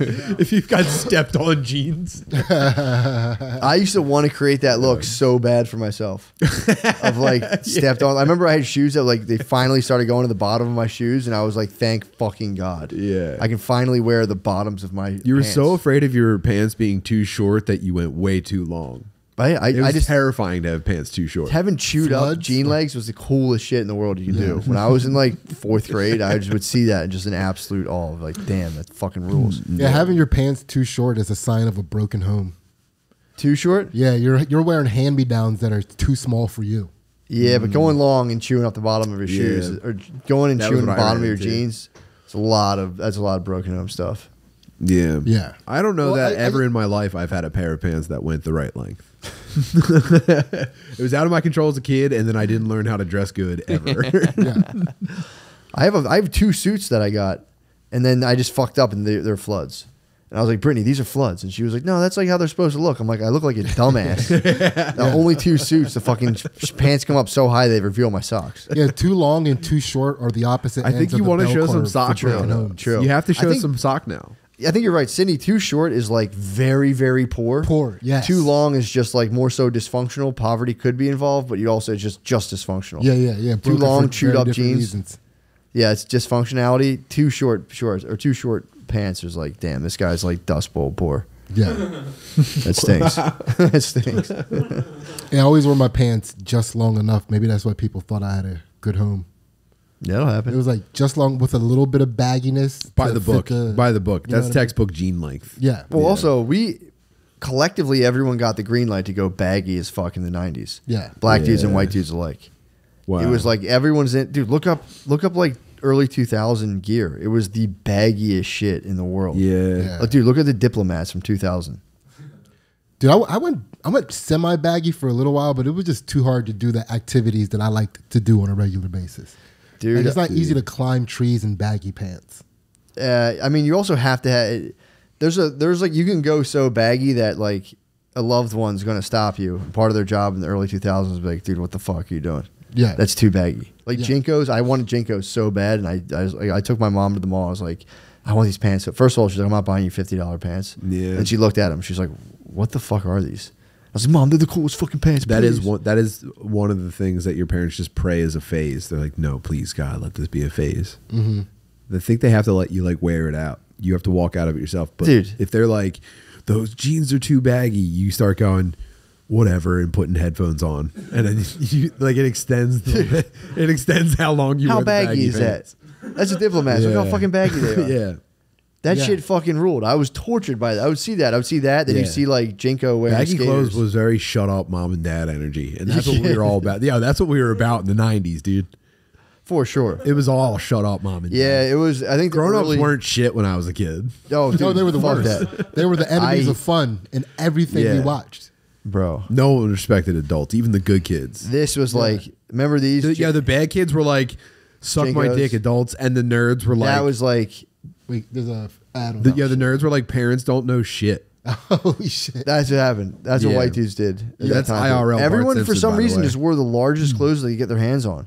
if you've got stepped on jeans. I used to want to create that look so bad for myself of like stepped on. I remember I had shoes that like they finally started going to the bottom of my shoes, and I was like, thank fucking god. Yeah. I can finally wear the bottoms of my. You were pants. so afraid of your pants being too short that you went way too long. I, I, It was I just terrifying to have pants too short. having chewed up jean legs was the coolest shit in the world you could do. When I was in like fourth grade, I just would see that and just an absolute awe of like, damn, that fucking mm, rules. Yeah, having your pants too short is a sign of a broken home. Too short? Yeah, you're you're wearing hand me downs that are too small for you. Yeah, but mm. going long and chewing up the bottom of your shoes, or going and That chewing the bottom of your into. jeans, it's a lot of that's a lot of broken home stuff. Yeah. Yeah. I don't know Well, that I- I ever ju- in my life I've had a pair of pants that went the right length. it was out of my control as a kid, and then I didn't learn how to dress good ever. Yeah. I have a, I have two suits that I got, and then I just fucked up and they, they're floods. And I was like, Brittany, these are floods, and she was like, No, that's like how they're supposed to look. I'm like, I look like a dumbass. the only two suits, the fucking sh- pants come up so high they reveal my socks. Yeah, too long and too short are the opposite. I think ends of you want to show some curve sock now. broken though. homes. True. You have to show think- some sock now. I think you're right. Sydney, too short is like very, very poor. Poor, yes. Too long is just like more so dysfunctional. Poverty could be involved, but you also it's just just dysfunctional. Yeah, yeah, yeah. Too long, chewed up jeans. reasons. Yeah, it's dysfunctionality. Too short shorts or too short pants is like, damn, this guy's like dust bowl poor. Yeah. That stinks. that stinks. And I always wore my pants just long enough. Maybe that's why people thought I had a good home. That'll It was like just long with a little bit of bagginess. By the book. the- By the book. That's what I mean? textbook jean length. Yeah. Well, Yeah. also we collectively everyone got the green light to go baggy as fuck in the '90s. Yeah. black dudes and white dudes alike. Wow. It was like everyone's in. Dude, look up, look up like early 2000 gear. It was the baggiest shit in the world. yeah. Yeah. Like, dude, look at the diplomats from 2000. Dude, I, I went I went semi baggy for a little while, but it was just too hard to do the activities that I liked to do on a regular basis. Dude, Like, it's not easy to climb trees in baggy pants. uh, I mean, you also have to have. There's a there's like you can go so baggy that like a loved one's going to stop you. Part of their job in the early 2000s was like, dude, what the fuck are you doing? Yeah. That's too baggy. Like Yeah. JNCOs, I wanted JNCOs so bad, and I I, was, like, I took my mom to the mall. I was like, I want these pants. So first of all, she's like, I'm not buying you fifty dollar pants. Yeah. And she looked at them. She's like, What the fuck are these? I was like, Mom, they're the coolest fucking pants. That is please." one. That is one of the things that your parents just pray is a phase. They're like, no, please God, let this be a phase. Mm-hmm. They think they have to let you like wear it out. You have to walk out of it yourself. But Dude. if they're like, those jeans are too baggy, you start going, whatever, and putting headphones on, and then you like it extends. The, it extends how long you. How wear the baggy, is pants. that? That's a diplomat. Look how fucking baggy they are. yeah. That Yeah. shit fucking ruled. I was tortured by that. I would see that. I would see that. Then you see like JNCO wearing Baggy skaters. clothes was very shut up mom and dad energy, and that's what we were all about. Yeah, that's what we were about in the '90s, dude. for sure. It was all shut up mom and dad. Yeah, dad. it was. I think the Grown ups early- weren't shit when I was a kid. Oh, dude, no, they were the worst. that, They were the enemies I- of fun in everything we watched. bro. No one respected adults, even the good kids. This was like. Remember these? The- yeah, the bad kids were like, "Suck my dick," adults, and the nerds were like, that was like. Wait, there's a ad on the, "Yeah, the nerds were like, parents don't know shit." Holy shit. That's what happened. That's what Yeah. white dudes did. at Yeah, that that's time period. IRL Bart Everyone for Simpson, some by the reason way. just wore the largest hmm. clothes they could get their hands on.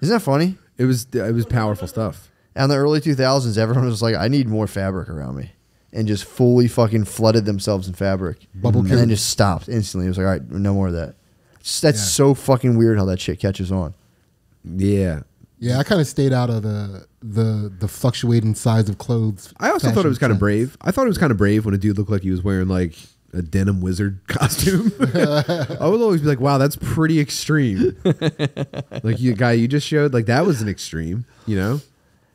Isn't that funny? It was it was powerful stuff. And in the early 2000s, everyone was like, I need more fabric around me. And just fully fucking flooded themselves in fabric. Bubble And then just stopped instantly. It was like, all right, no more of that. It's- That's Yeah. so fucking weird how that shit catches on. Yeah, Yeah, I kind of stayed out of the the the fluctuating size of clothes. I also thought it was kind of brave. I thought it was kind of brave when a dude looked like he was wearing like a denim wizard costume. I would always be like, "Wow, that's pretty extreme." like you guy you just showed, like that was an extreme. You know,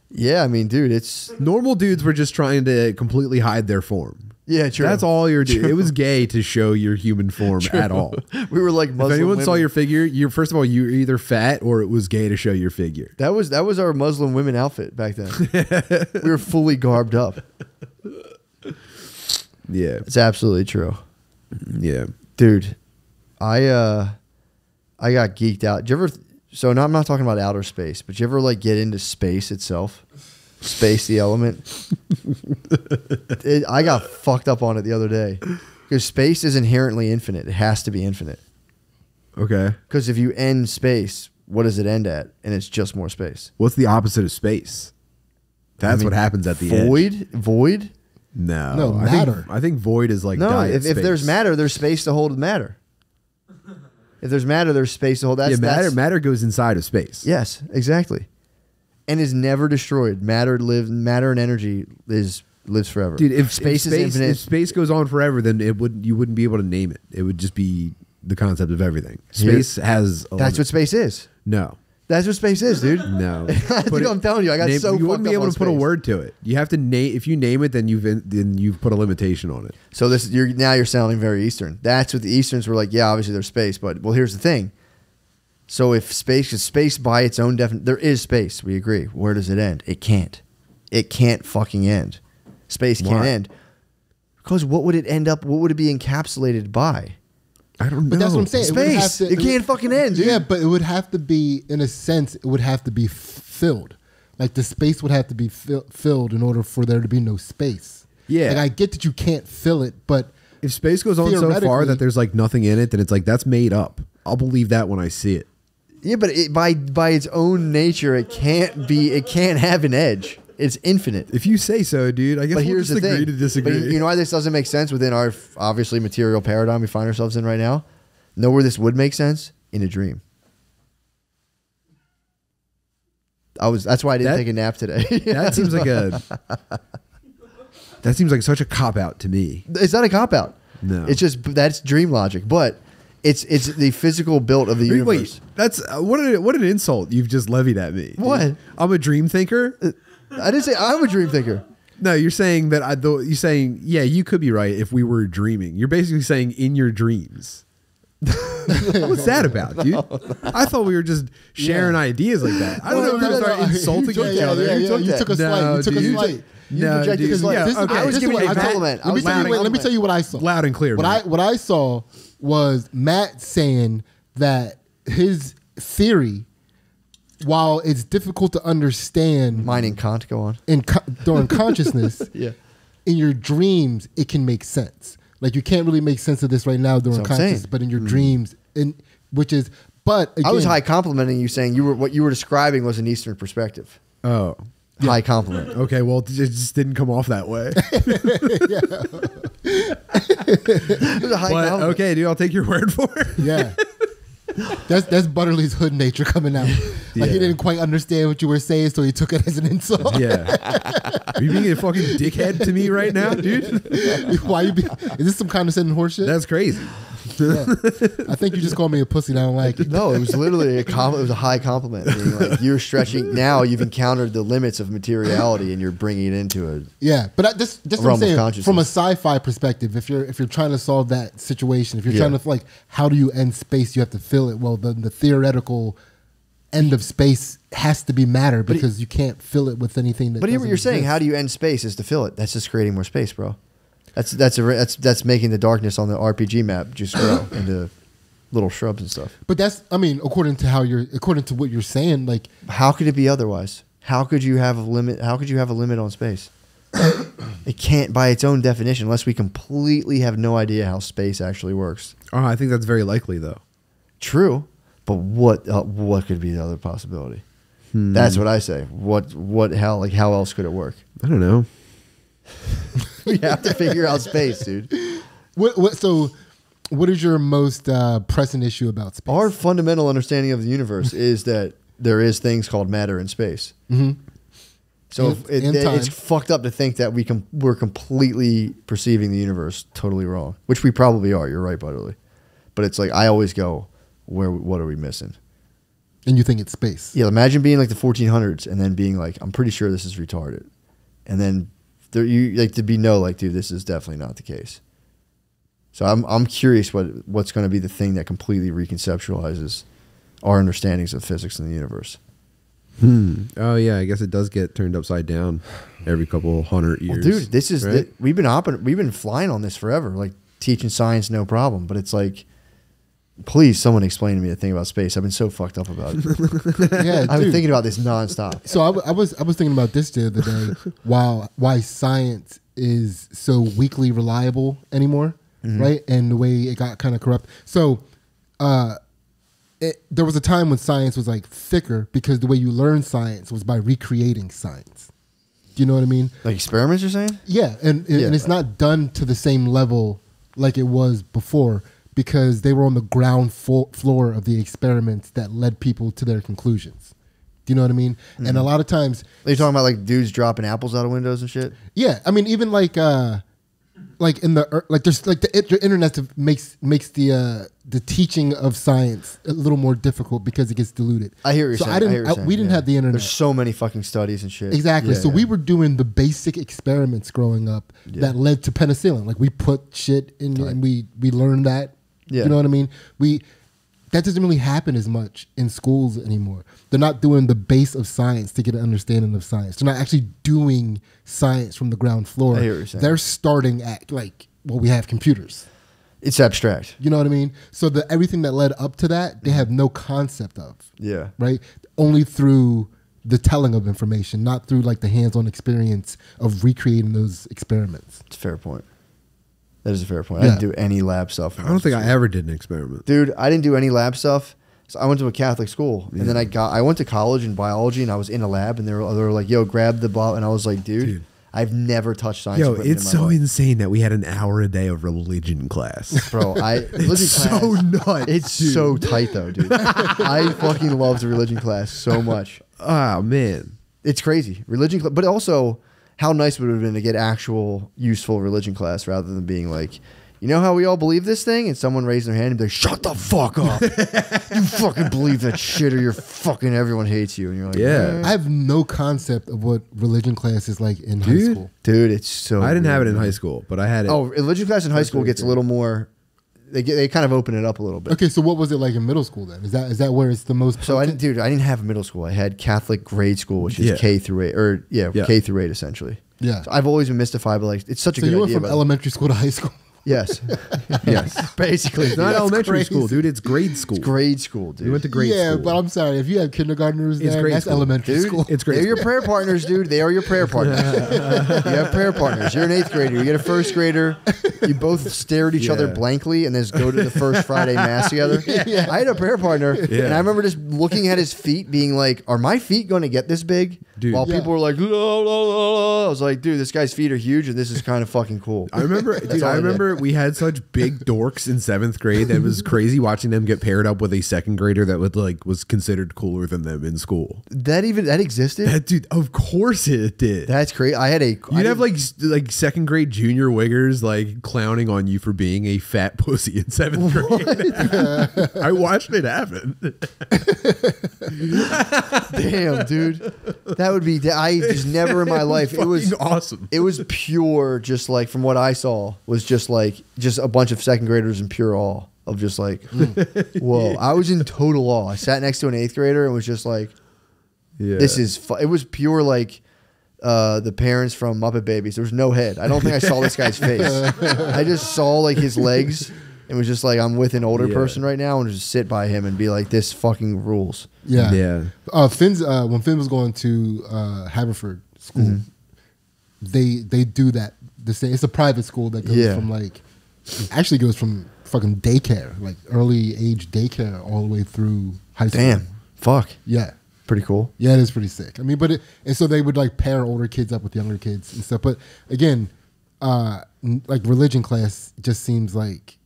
Yeah, I mean, dude, it's. normal dudes were just trying to completely hide their form. Yeah, true. That's all you're doing. It was gay to show your human form at all. We were like If Muslim. anyone saw your figure, you're first of all you're either fat or it was gay to show your figure. That was that was our Muslim women outfit back then. we were fully garbed up. Yeah, It's absolutely true. yeah. dude i uh i got geeked out do you ever so now i'm not talking about outer space but you ever like get into space itself space the element it, i got fucked up on it the other day because space is inherently infinite it has to be infinite Okay. because if you end space what does it end at and it's just more space What's the opposite of space? That's I mean, what happens at the edge. void void No, No, I matter. Think, I think void is like No, diet if, if there's matter, there's space to hold matter. If there's matter, there's space to hold. That's yeah, matter that's- matter goes inside of space. Yes, exactly. And is never destroyed. Matter live. Matter and energy is lives forever. dude. If space, if is infinite, if space goes on forever, then it would you wouldn't be able to name it. It would just be the concept of everything. Here- Space has. A that's limit. what space is. No, That's what space is, dude. no. That's what it- I'm telling you. I got name- so you wouldn't be able to put a word to it. You have to name. If you name it, then you've in, then you've put a limitation on it. So this you're now you're sounding very Eastern. That's what the Easterns were like. Yeah, obviously there's space, but well, here's the thing. So if space is space by its own definition, there is space. We agree. Where does it end? It can't. It can't fucking end. Space can't Why? end. Because what would it end up? What would it be encapsulated by? I don't know. But that's what I'm saying. It Space. to- It can't fucking end, dude. Yeah, but it would have to be, in a sense, it would have to be filled. Like the space would have to be fill- filled in order for there to be no space. Yeah. Like I get that you can't fill it, but If space goes on so far that there's like nothing in it, then it's like that's made up. I'll believe that when I see it. Yeah, but it, by by its own nature, it can't be. It can't have an edge. It's infinite. If you say so, dude, I guess But we'll here's just the agree thing. to disagree. But you know why this doesn't make sense within our obviously material paradigm we find ourselves in right now? Know where this would make sense? In a dream. I was. That's why I didn't That- take a nap today. that seems like a that seems like such a cop out to me. it's not a cop out. No. It's just that's dream logic, but it's it's the physical built of the Wait, universe. wait, that's uh, what an what an insult you've just levied at me. dude. What? I'm a dream thinker. I didn't say I'm a dream thinker. No, you're saying that I. Though you're saying, yeah, you could be right if we were dreaming. You're basically saying in your dreams. What's that about, dude? I thought we were just sharing ideas like that. I don't know. We're gonna start insulting You took- each yeah, other. Yeah, yeah, took you took a No, slight. You took a slight. Took- You No, projected dude. this light. Yeah, This is okay. what- I was this giving what you a I told- compliment. Let me tell you. Wait, let me tell you what I saw. Loud and clear, What man. I what I saw was Matt saying that his theory, while it's difficult to understand Mining Kant. Go on. in co- during consciousness, Yeah. in your dreams it can make sense. Like you can't really make sense of this right now during That's what consciousness, but in your hmm. dreams, in which is, but again, I was high complimenting you, saying you were what you were describing was an Eastern perspective. Oh, High compliment. okay. Well, it just didn't come off that way. It was a high but okay, dude, I'll take your word for it. Yeah. That's that's Butterly's hood nature coming out. Like he didn't quite understand what you were saying, so he took it as an insult. Yeah. Are you being a fucking dickhead to me right now, dude? Why you be, is this some condescending horseshit? That's crazy. I think you just called me a pussy. And I don't like it. No, it was literally a com- it was a high compliment. Being like you're stretching now. You've encountered the limits of materiality, and you're bringing it into a. Yeah, but I, this this what I'm saying from a sci-fi perspective. If you're if you're trying to solve that situation, if you're Yeah. trying to like how do you end space, you have to fill it. Well, the the theoretical end of space has to be matter because you can't fill it with anything that. But here, what you're saying, how do you end space? Is to fill it. That's just creating more space, bro. That's that's a that's that's making the darkness on the RPG map just grow into little shrubs and stuff. But that's I mean, according to how you're according to what you're saying, like How could it be otherwise? How could you have a limit? How could you have a limit on space? it can't, by its own definition, unless we completely have no idea how space actually works. Oh, I think that's very likely, though. True, but what uh, what could be the other possibility? That's what I say. What what hell like how else could it work? I don't know. we have to figure out space, dude. what what so. What is your most uh, pressing issue about space? Our fundamental understanding of the universe is that there is things called matter in space. Mhm. So And- it, and it- it's fucked up to think that we com- we're completely perceiving the universe totally wrong, which we probably are. You're right, Butterly. But it's like I always go, where what are we missing? and you think it's space? Yeah, imagine being like the 1400s and then being like, I'm pretty sure this is retarded, and then there you like to be no like, dude, this is definitely not the case. So I'm I'm curious what what's going to be the thing that completely reconceptualizes our understandings of physics and the universe. Hmm oh yeah, I guess it does get turned upside down every couple hundred Well, years. dude, this is right? thi- we've been oper- we've been flying on this forever, like teaching science no problem. But it's like, please, someone explain to me a thing about space. I've been so fucked up about it. Yeah, I've been dude. thinking about this nonstop. So I, w- I was I was thinking about this the other day. Why why science is so weakly reliable anymore, Mm-hmm. right? And the way it got kind of corrupt. So, uh, it, there was a time when science was like thicker because the way you learn science was by recreating science. Do you know what I mean? Like experiments, you're saying? Yeah, and and Yeah. it's not done to the same level like it was before because they were on the ground fo- floor of the experiments that led people to their conclusions. Do you know what I mean? And Mm-hmm. a lot of times, Are you talking about like dudes dropping apples out of windows and shit? yeah, I mean, even like uh, like in the like there's like the, the internet makes makes the uh, the teaching of science a little more difficult because it gets diluted. I hear you're so saying. I didn't. I- saying, we didn't yeah. have the internet. There's so many fucking studies and shit. Exactly. Yeah, so yeah. we were doing the basic experiments growing up that led to penicillin. Like we put shit in and we we learned that. Yeah. You know what I mean? We that doesn't really happen as much in schools anymore. They're not doing the base of science to get an understanding of science. They're not actually doing science from the ground floor. I hear what you're saying. They're starting at like well, we have computers. It's abstract. You know what I mean? So the everything that led up to that, they have no concept of Yeah. right? Only through the telling of information, not through like the hands-on experience of recreating those experiments. It's fair point. That is a fair point. I didn't do any lab stuff. I don't think I ever did an experiment. Dude, I didn't do any lab stuff. So I went to a Catholic school, and then I got I went to college in biology, and I was in a lab, and they were, they were like, "Yo, grab the ball," and I was like, "Dude, Dude. I've never touched science." Yo, it's so life." insane that we had an hour a day of religion class. bro. I religion It's so class, nuts, It's dude. so tight though, dude. I fucking loved religion class so much. oh man. It's crazy religion, but also how nice would it have been to get actual useful religion class rather than being like. You know how we all believe this thing, and someone raised their hand and be like, "Shut the fuck up! you fucking believe that shit, or you're fucking everyone hates you." And you're like, Yeah. "Eh." I have no concept of what religion class is like in high school. dude, it's so. I didn't have it in man. high school, but I had it. Oh, religion class in high school gets a little more. They get, they kind of open it up a little bit. Okay, so what was it like in middle school then? Is that is that where it's the most? So I didn't, dude. I didn't have middle school. I had Catholic grade school, which is Yeah. K through eight, or yeah, Yeah. K through eight essentially. Yeah. So I've always been mystified, but like it's such a good you went idea. from elementary school to high school. Yes, yes, basically. it's not dude. elementary crazy. school, dude. It's grade school. It's grade school, dude. You went to grade school. yeah, school. but I'm sorry if you have kindergartners It's there, grade that's school. elementary Dude, school. It's grade They're your school. prayer partners, dude. They are your prayer partners. you have prayer partners. You're an eighth grader. You get a first grader. You both stare at each other Yeah. blankly and then just go to the first Friday mass together. I had a prayer partner, Yeah. and I remember just looking at his feet, being like, "Are my feet going to get this big?" Dude. While Yeah. people were like, la, la, la, la. "I was like, dude, this guy's feet are huge, and this is kind of fucking cool." I remember, dude. all I I did. remember we had such big dorks in seventh grade that it was crazy watching them get paired up with a second grader that would like was considered cooler than them in school. That even that existed. That dude, of course it did. That's crazy. I had a. You'd have like like second grade junior wiggers like clowning on you for being a fat pussy in seventh grade. I watched it happen. damn, dude. That would be. I just never in my life. It was awesome. it was pure just like from what i saw was just like just a bunch of second graders in pure awe of just like whoa i was in total awe i sat next to an eighth grader and was just like Yeah. this is fu-. it was pure like uh, the parents from Muppet Babies. There was no head. I don't think I saw this guy's face. I just saw like his legs and was just like, I'm with an older Yeah. person right now and just sit by him and be like, this fucking rules. yeah, Yeah. Uh, Finn's uh, when Finn was going to uh, Haverford School, Mm-hmm. they they do that. The same. It's a private school that goes Yeah. from like actually goes from fucking daycare, like early age daycare, all the way through high school. Damn. Fuck. Yeah. Pretty cool. Yeah, it is pretty sick. I mean, but it, and so they would like pair older kids up with younger kids and stuff. But again, uh, n- like religion class just seems like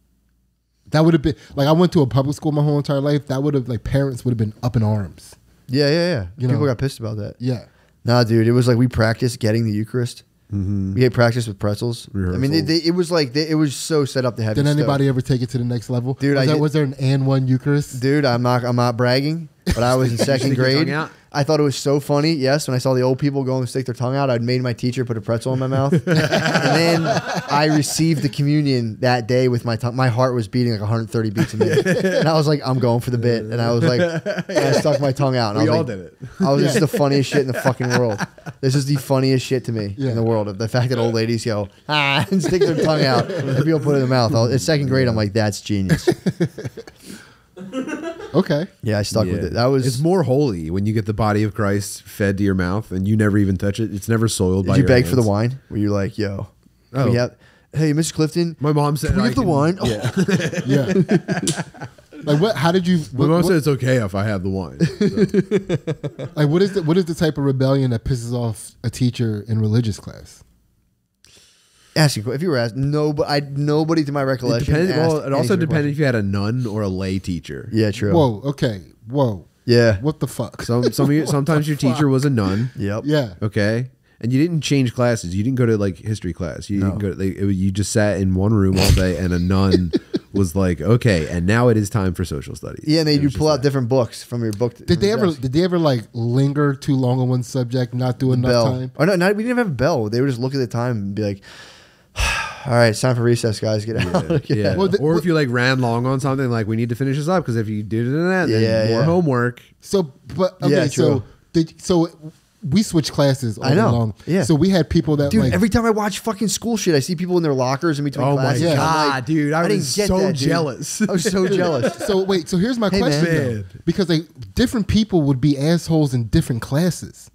that would have been like I went to a public school my whole entire life. That would have like parents would have been up in arms. Yeah, yeah, yeah. You People know. got pissed about that. Yeah, Nah, dude, it was like we practiced getting the Eucharist. Mm-hmm. We had practice with pretzels. I mean, they, they, it was like they, it was so set up to have. did you anybody stoked. ever take it to the next level? Dude, was, I there, did- was there an and one Eucharist? Dude, I'm not. I'm not bragging, but I was in second Stick your grade. Tongue out? I thought it was so funny. Yes, when I saw the old people go and stick their tongue out, I'd made my teacher put a pretzel in my mouth, and then I received the communion that day with my tongue. My heart was beating like 130 beats a minute, and I was like, "I'm going for the bit," and I was like, and I stuck my tongue out. And We I was all like, did it. I was just the funniest shit in the fucking world. This is the funniest shit to me Yeah. in the world. Of the fact that old ladies go ah and stick their tongue out, and people put it in their mouth. I was- in second grade, I'm like, that's genius. Okay, Yeah, I stuck with it. That was. It's more holy when you get the body of Christ fed to your mouth and you never even touch it. It's never soiled by Did you your beg for the wine? Were you like, yo, Oh. we have, hey, Mr. Clifton, My mom said Can we I have the can- wine? Yeah. Oh. yeah. Like what? How did you? My What, mom what- said it's okay if I have the wine. So, like what is the what is the type of rebellion that pisses off a teacher in religious class? Asking if you were asked, nobody, I nobody to my it recollection. Well, it also any sort of depended question. if you had a nun or a lay teacher. Yeah, true. Whoa. Okay. Whoa. Yeah. What the fuck? Some some of you, sometimes your teacher was a nun. Yep. Yeah. Okay. And you didn't change classes. You didn't go to like history class. You No. didn't go. To, like, it was- you just sat in one room all day, and a nun was like, "Okay, and now it is time for social studies." Yeah, and then It you pull out that. different books from your book. Did they ever? desk. Did they ever like linger too long on one subject, not do enough bell? time? Or no, not, we didn't have a bell. They would just look at the time and be like, "All right, it's time for recess, guys. Get out." Get Yeah. Well, the- or if you like ran long on something, like we need to finish this up because if you did it in that, then Yeah, more yeah. homework. So, but okay, Yeah, so did so we switched classes all I know. along. Yeah. So we had people that Dude, like every time I watch fucking school shit, I see people in their lockers in between Oh my classes. Yeah. and god, like, dude! I, didn't was get so that, jealous. I was so jealous. So wait, so here's my Hey, question man. though. Because like different people would be assholes in different classes.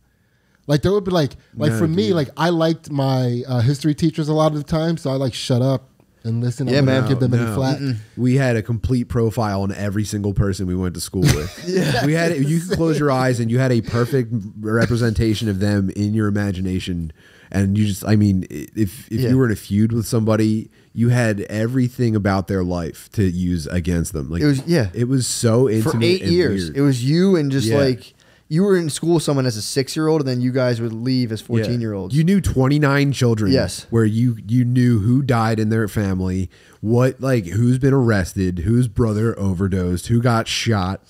Like there would be like like No, for me like I liked my uh, history teachers a lot of the time, so I like shut up and listen. Yeah, man. give them any No. flack. We had a complete profile on every single person we went to school with. yeah. We had you could close your eyes and you had a perfect representation of them in your imagination. And you just I mean, if if Yeah. you were in a feud with somebody, you had everything about their life to use against them. Like It was- yeah. It was so intimate For eight years, weird. it was you and just Yeah. like you were in school with someone as a six year old, and then you guys would leave as Yeah. fourteen year olds. You knew 29 children. Yes. Where you you knew who died in their family, what like who's been arrested, whose brother overdosed, who got shot,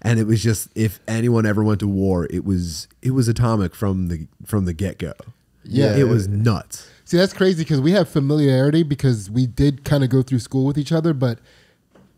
and it was just if anyone ever went to war, it was it was atomic from the from the get go. Yeah. it was nuts. See, that's crazy because we have familiarity because we did kind of go through school with each other, but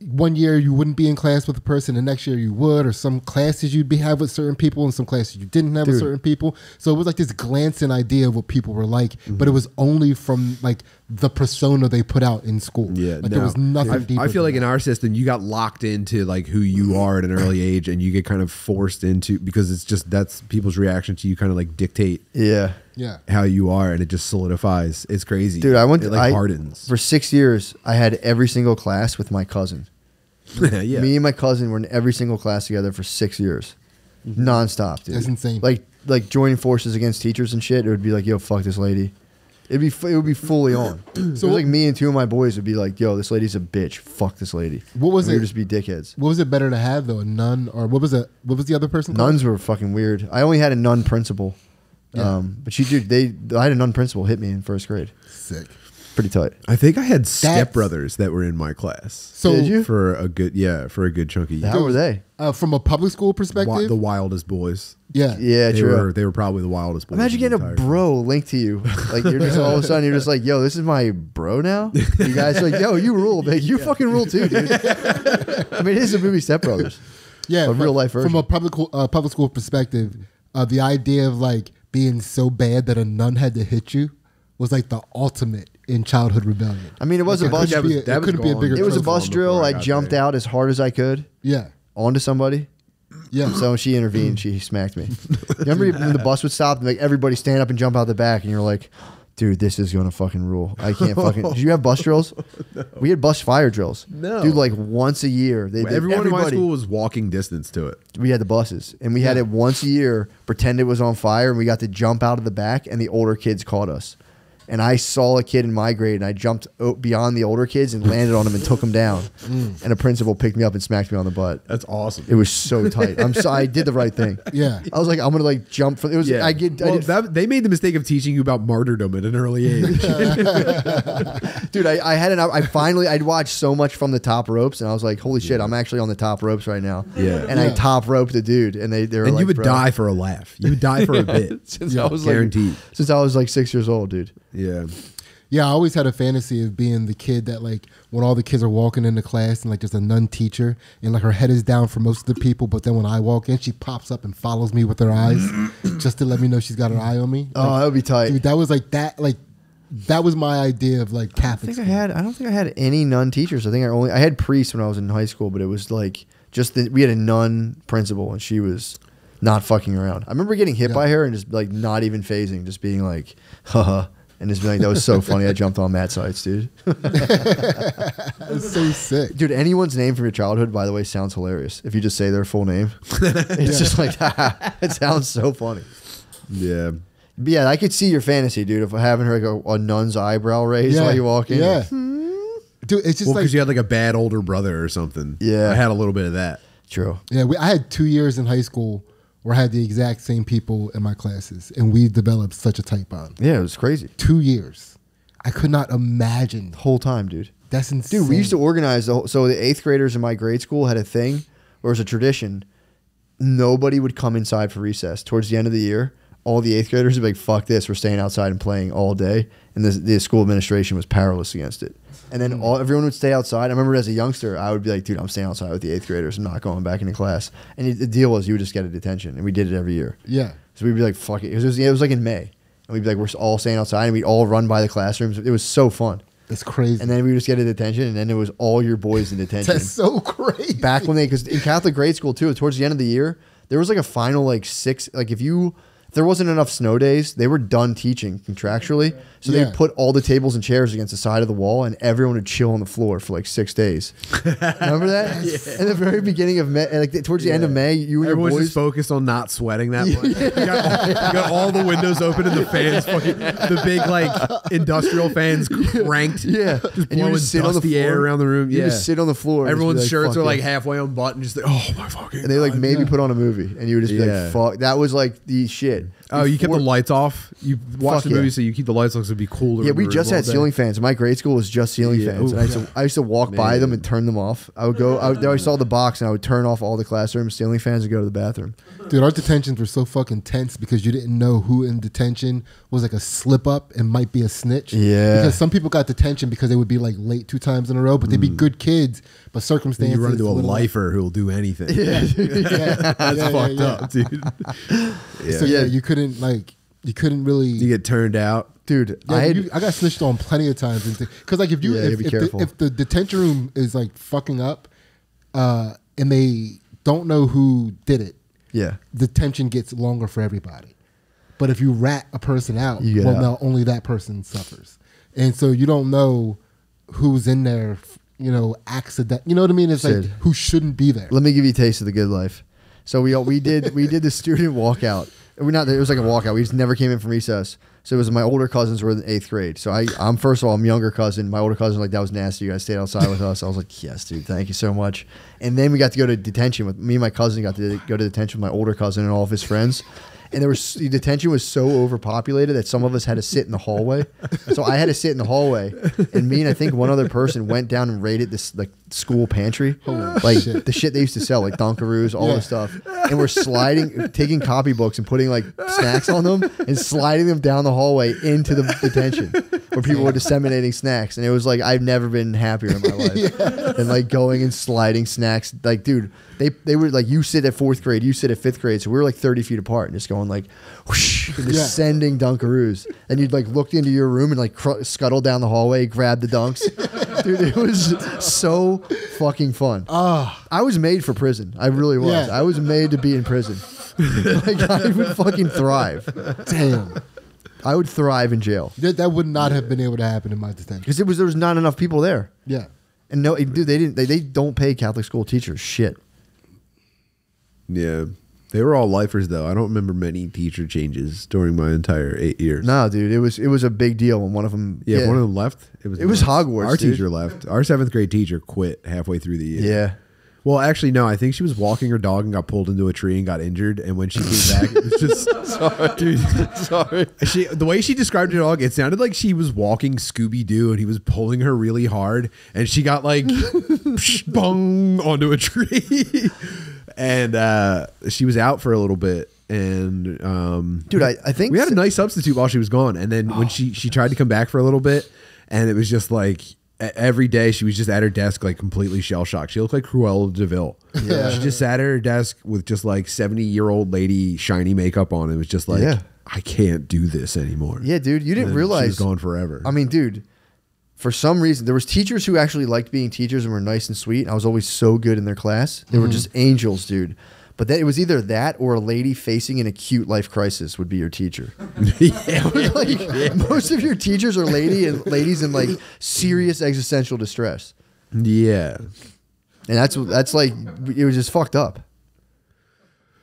one year you wouldn't be in class with a person, the next year you would, or some classes you'd be have with certain people, and some classes you didn't have with certain people. So it was like this glancing idea of what people were like, Mm-hmm. but it was only from like the persona they put out in school. Yeah, like there was nothing. I, deeper I feel than like in our system, you got locked into like who you are at an early age, and you get kind of forced into because it's just that's people's reaction to you, kind of like dictate yeah, yeah. how you are, and it just solidifies. It's crazy, dude. I went It to like I, hardens. for six years. I had every single class with my cousin. yeah, Me and my cousin were in every single class together for six years, mm-hmm. nonstop. Dude. That's insane. Like like joining forces against teachers and shit. It would be like, yo, fuck this lady. It'd be it would be fully on. so it was like me and two of my boys would be like, yo, this lady's a bitch. Fuck this lady. What was And we it? would just be dickheads. What was it better to have though, a nun or what was it? What was the other person? called? Nuns were fucking weird. I only had a nun principal. Yeah. Um, but she dude, they I had a nun principal hit me in first grade. Sick. Pretty tight. I think I had stepbrothers that were in my class. So Did you? for a good yeah, for a good chunky How were they? uh, from a public school wi- perspective, the wildest boys. yeah, Yeah, they true. were they were probably the wildest boys. Imagine getting a entire- bro linked to you. Like you're just all of a sudden you're just like, yo, this is my bro now. You guys are like, yo, you rule, big. You fucking rule too, dude. I mean, it is a movie Step Brothers. yeah, A real life From a public uh, public school perspective, uh, the idea of like being so bad that a nun had to hit you was like the ultimate in childhood rebellion. I mean, it was a bus. couldn't a- that it couldn't be a bigger It was a bus drill. I I jumped there. out as hard as I could Yeah, onto somebody. yeah. So she intervened. She smacked me. Remember when the bus would stop and like everybody stand up and jump out the back, and you're like, "Dude, this is gonna fucking rule." I can't fucking. Did you have bus drills? We had bus fire drills. No. dude, like once a year. They did Everyone in my school was walking distance to it. we had the buses and we had it once a year pretend it was on fire and we got to jump out of the back and the older kids caught us and i saw a kid in my grade and i jumped beyond the older kids and landed on him and took him down Mm. and a principal picked me up and smacked me on the butt That's awesome. it was so tight i'm sorry i did the right thing Yeah. i was like i'm gonna like jump from it was yeah, i get well, I did, that, they made the mistake of teaching you about martyrdom at an early age. dude I, I had an i finally i'd watched so much from the top ropes and i was like holy shit i'm actually on the top ropes right now Yeah. and i top roped a dude and they, they were and like you would die for a laugh. You would die for a bit. since Yeah. i was like Guaranteed. since i was like six years old dude yeah. Yeah, I always had a fantasy of being the kid that like when all the kids are walking into class and like there's a nun teacher and like her head is down for most of the people, but then when I walk in, she pops up and follows me with her eyes just to let me know she's got her eye on me. oh Like, that would be tight dude, that was like that like that was my idea of like Catholic. I think I had. I don't think I had any nun teachers. I think I only I had priests when I was in high school, but it was like just the, we had a nun principal, and she was not fucking around. I remember getting hit Yeah. by her and just like not even phasing, just being like, "Haha, and just be like, "That was so funny." I jumped on Matt's sites, dude. That's so sick. Dude, anyone's name from your childhood, by the way, sounds hilarious. If you just say their full name, it's just like it sounds so funny. Yeah. But yeah, I could see your fantasy, dude. Of having her like a, a nun's eyebrow raised while you walk in. Yeah. Hmm. Dude, it's just Well, like because you had like a bad older brother or something. Yeah. I had a little bit of that. True. Yeah, we, I had two years in high school I had the exact same people in my classes, and we developed such a tight bond. Yeah, it was crazy. Two years. I could not imagine. The whole time, dude. That's insane. Dude, we used to organize the whole, so the eighth graders in my grade school had a thing where it was a tradition. Nobody would come inside for recess. Towards the end of the year, all the eighth graders would be like, "Fuck this, we're staying outside and playing all day." And the, the school administration was powerless against it. And then hmm. all everyone would stay outside. I remember as a youngster, I would be like, "Dude, I'm staying outside with the eighth graders. I'm not going back into class." And the deal was, you would just get a detention, and we did it every year. Yeah. So we'd be like, "Fuck it," 'Cause it was, it was like in May, and we'd be like, "We're all staying outside," and we'd all run by the classrooms. It was so fun. It's crazy. And then we would just get a detention, and then it was all your boys in detention. That's so crazy. Back when they, because in Catholic grade school too, towards the end of the year, there was like a final like six, like if you, there wasn't enough snow days, they were done teaching contractually. So Yeah. they put all the tables and chairs against the side of the wall, and everyone would chill on the floor for like six days. Remember that? In the very beginning of May, like towards the end of May, you and your just boys. focused on not sweating that much. You, got, you got all the windows open and the fans fucking the big like industrial fans cranked. Yeah, just And you blowing just sit on the dusty air floor. around the room. You Yeah, just sit on the floor. just Everyone's like, shirts "Fuck are yeah." like halfway unbuttoned, just like, oh my fucking. And they like God. maybe put on a movie, and you would just be Yeah. like, "Fuck!" That was like the shit weird. Oh, you kept the lights off. You watched Fuck the yeah. movie, so you keep the lights on, so it'd be cooler. Yeah, we just had ceiling fans. My grade school was just ceiling Yeah. fans, and I used, to, I used to walk by them and turn them off. I would go. I, would, I saw the box, and I would turn off all the classroom ceiling fans and go to the bathroom. Dude, our detentions were so fucking tense because you didn't know who in detention was like a slip up and might be a snitch. Yeah. Because some people got detention because they would be like late two times in a row, but they'd be mm. good kids, but Then circumstances. you run into a little- lifer who'll do anything. Yeah. That's Yeah, yeah, fucked yeah. up, dude. So Yeah. you you couldn't like you couldn't really. You get turned out. Dude, Yeah, I had you- I got snitched on plenty of times, because like if you Yeah, if, be if, the, if the detention room is like fucking up, uh, and they don't know who did it, yeah. detention gets longer for everybody. But if you rat a person out, well, out. now only that person suffers, and so you don't know who's in there. You know, accident. You know what I mean? It's like who shouldn't be there. Let me give you a taste of the good life. So we we did we did the student walkout. We not it was like a walkout. We just never came in from recess. So it was my older cousins were in eighth grade. So I I'm first of all I'm younger cousin. My older cousin like that was nasty. You guys stayed outside with us. I was like yes, dude. Thank you so much. And then we got to go to detention with me and my cousin got to go to detention with my older cousin and all of his friends. And there was the detention was so overpopulated that some of us had to sit in the hallway. So I had to sit in the hallway, and me and I think one other person went down and raided this like school pantry, like shit. the shit they used to sell, like Dunkaroos, all Yeah. the stuff. And we're sliding, taking copybooks and putting like snacks on them and sliding them down the hallway into the detention where people were disseminating snacks. And it was like I've never been happier in my life than like going and sliding snacks. Like, dude, they they were like you sit at fourth grade, you sit at fifth grade, so we were like thirty feet apart and just going like whoosh, and just Yeah. sending Dunkaroos. And you'd like looked into your room and like cr- scuttle down the hallway, grab the dunks. Dude, it was so fucking fun. Ah, I was made for prison. I really was. Yeah. I was made to be in prison. like I would fucking thrive. damn. I would thrive in jail That, that would not have been able to happen in my detention. because it was there was not enough people there. Yeah. And no, dude, they didn't. They, they don't pay Catholic school teachers shit. Yeah. They were all lifers though. I don't remember many teacher changes during my entire eight years. No, dude, it was it was a big deal when one of them. Yeah, one of them left. It was It was. Hogwarts, Our dude. teacher left. Our seventh grade teacher quit halfway through the year. Yeah. Well, actually, no. I think she was walking her dog and got pulled into a tree and got injured. And when she came back, it was just sorry, dude. Sorry. She the way she described her dog, it sounded like she was walking Scooby Doo and he was pulling her really hard, and she got like bung onto a tree, and uh, she was out for a little bit. And um, Dude, I- I think we had a nice substitute while she was gone, and then when she she tried to come back for a little bit, and it was just like. Every day she was just at her desk, like completely shell shocked. She looked like Cruella de Vil. Yeah. She just sat at her desk with just like 70 year old lady shiny makeup on. It was just like, Yeah. I can't do this anymore. Yeah, dude, you didn't realize she was gone forever. I mean, dude, for some reason, there was teachers who actually liked being teachers and were nice and sweet. I was always so good in their class. They Mm-hmm. were just angels, dude. But then it was either that or a lady facing an acute life crisis would be your teacher. yeah. like most of your teachers are lady and ladies in like serious existential distress, yeah. and that's that's like it was just fucked up.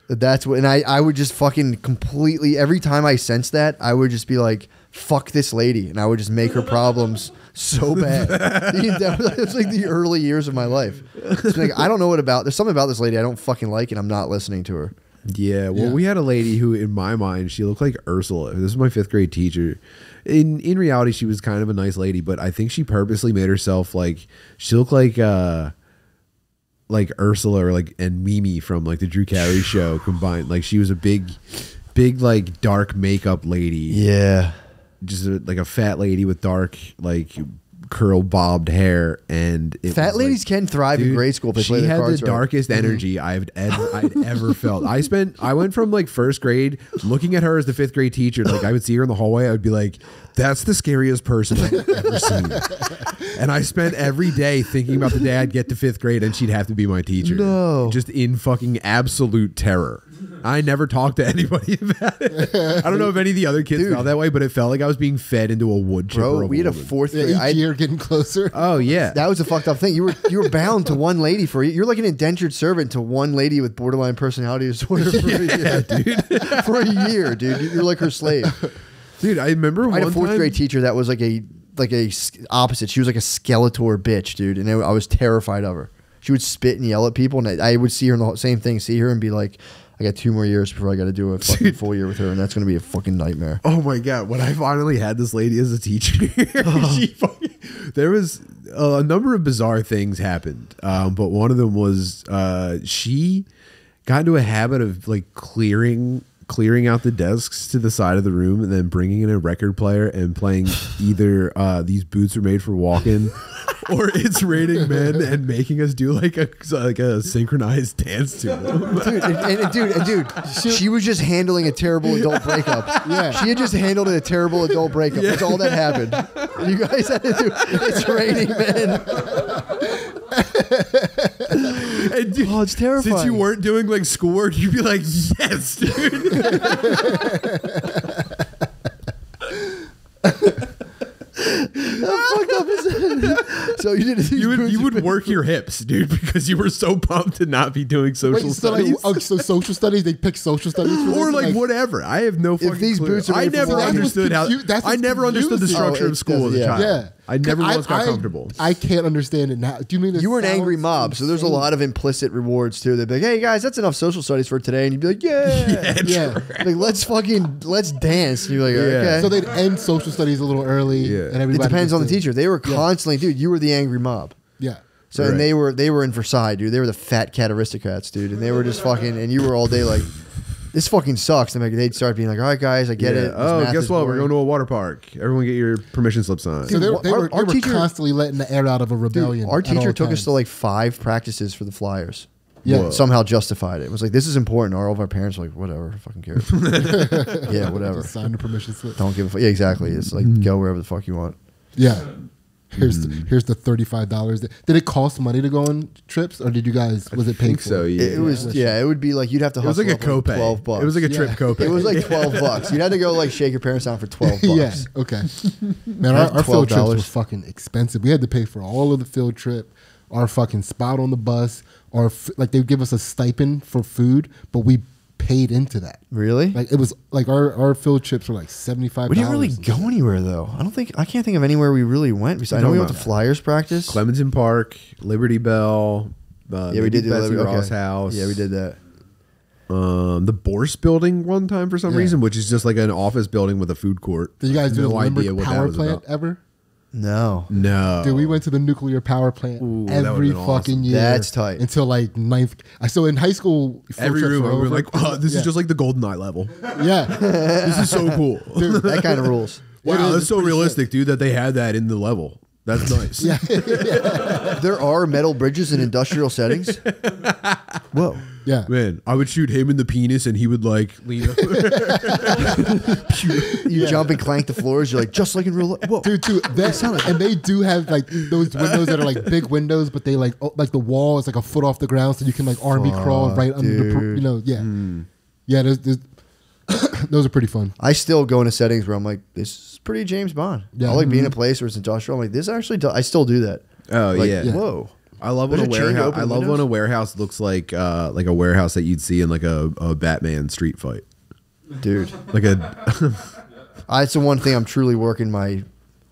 That's what, and I I would just fucking completely every time I sensed that I would just be like fuck this lady, and I would just make her problems so bad. that was like the early years of my life. It's like I don't know what about. There's something about this lady I don't fucking like, and I'm not listening to her. Yeah, well, Yeah. we had a lady who, in my mind, she looked like Ursula. This is my fifth grade teacher. In in reality, she was kind of a nice lady, but I think she purposely made herself like she looked like uh like Ursula or like and Mimi from like the Drew Carey show combined. Like she was a big, big like dark makeup lady. Yeah. Just a, like a fat lady with dark like curl bobbed hair and Fat ladies like, can thrive in grade school if they she play had the right. darkest mm-hmm. energy I've ever, I'd ever felt. I spent I went from like first grade looking at her as the fifth grade teacher. Like I would see her in the hallway, I would be like, "That's the scariest person I've ever seen." And I spent every day thinking about the day I'd get to fifth grade and she'd have to be my teacher. No. just in fucking absolute terror. I never talked to anybody about it. I don't know if any of the other kids Dude. felt that way, but it felt like I was being fed into a wood chipper. Bro, we had a woman. fourth Yeah, grade. each I- year getting closer. Oh yeah, That was a fucked up thing. You were you were bound to one lady for you're like an indentured servant to one lady with borderline personality disorder for a year, dude. for a year, dude. You're like her slave. dude. I remember I had a fourth time- grade teacher that was like a like a opposite. She was like a Skeletor bitch, dude, and I I was terrified of her. She would spit and yell at people, and I, I would see her in the same thing. See her and be like, I got two more years before I got to do a fucking full year with her, and that's gonna be a fucking nightmare. Oh my god! When I finally had this lady as a teacher, she fucking, there was a number of bizarre things happened, um, but one of them was uh, she got into a habit of like clearing clearing out the desks to the side of the room and then bringing in a record player and playing either uh, these boots are made for walking or it's raining men and making us do like a like a synchronized dance to them. dude, and, and- and dude, and dude, she was just handling a terrible adult breakup. Yeah. she had just handled a terrible adult breakup. That's all that happened. And you guys had to do. It's raining, men. And dude, Oh, it's terrifying. Since you weren't doing like schoolwork, you'd be like, yes, dude. Fucked up is that? So you did. You would you would work your hips, dude, because you were so pumped to not be doing social Wait, so, like, studies. oh, so social studies, they pick social studies for or this? like, whatever. I have no fucking these clue. boots are I made never understood how. Confu- that's I what's never understood the confusing. structure Oh, of school as a yeah. child. Yeah. I never I- once got I- comfortable. I can't understand it now. Do you mean You were an angry sounds mob, so there's a lot of implicit rewards too. They'd be like, "Hey guys, that's enough social studies for today," and you'd be like, "Yeah, Yeah. yeah. like let's fucking let's dance." And you're like, Yeah. "Okay." So they'd end social studies a little early. Yeah. And It everybody it depends on the teacher. They were Yeah. constantly, dude. You were the angry mob. Yeah. So Right. and they were they were in Versailles, dude. They were the fat cat aristocrats, dude. And they were just fucking, and you were all day like, "This fucking sucks." And like, they'd start being like, "All right, guys, I get Yeah. it." This Oh, guess what? We're going to a water park. Everyone get your permission slip signed. So they, they our- were, they our were teacher- constantly letting the air out of a Dude, rebellion. our teacher took us to like five practices for the Flyers. Yeah. Whoa. Somehow justified it. It was like this is important. All of our parents were like, whatever, fucking care. yeah, whatever. Just sign the permission slip. Don't give a fuck. Yeah, exactly. It's like Mm-hmm. go wherever the fuck you want. Yeah. Here's the, mm-hmm. here's the thirty five dollars. Did it cost money to go on trips, or did you guys? Was it I paid so. Yeah. It, it was yeah. It would be like you'd have to. It was like a up, copay. Twelve bucks. It was like a trip Yeah. copay. It was like twelve bucks. You'd have to go like shake your parents down for twelve bucks. yeah. Okay. Man, our, our field trips were fucking expensive. We had to pay for all of the field trip, our fucking spot on the bus, or f- like they would give us a stipend for food, but we paid into that. Really? Like it was like our, our field trips were like seventy five. we didn't really go anywhere though. I don't think I can't think of anywhere we really went. Besides, I know we went to about? Flyers practice. Clementon Park, Liberty Bell. Uh, yeah, we did do Betsy that. Ross okay. House. Yeah, we did that. Um, the Bourse building one time for some Yeah. reason, which is just like an office building with a food court. Did you guys do no the Limerick idea what that was plant about. ever? No. No, Dude, we went to the nuclear power plant Ooh, that would've every been awesome. fucking year. That's tight. Until like ninth. I so in high school. field every trips room. were We were over. like, oh, this Yeah. is just like the Golden Eye level. yeah. This is so cool. that kind of rules. Wow, is, that's it's so pretty realistic, dude. That they had that in the level. That's nice. Yeah. There are metal bridges in industrial settings. Whoa. Yeah. man, I would shoot him in the penis, and he would like lean over. You jump and clank the floors. You're like, just like in real life. Whoa. Dude, too. That, and they do have like those windows that are like big windows, but they like oh, like the wall is like a foot off the ground, so you can like army crawl Fuck, right under the per- dude. you know yeah hmm. yeah those, those, those are pretty fun. I still go into settings where I'm like, this is pretty James Bond. Yeah. I like being in a place where it's industrial. I'm like, this actually, do- I still do that. Oh, Like, yeah. Whoa. I love when a a warehouse. I love when a warehouse looks like uh like a warehouse that you'd see in like a, a Batman street fight, Dude. like a. it's the one thing I'm truly working my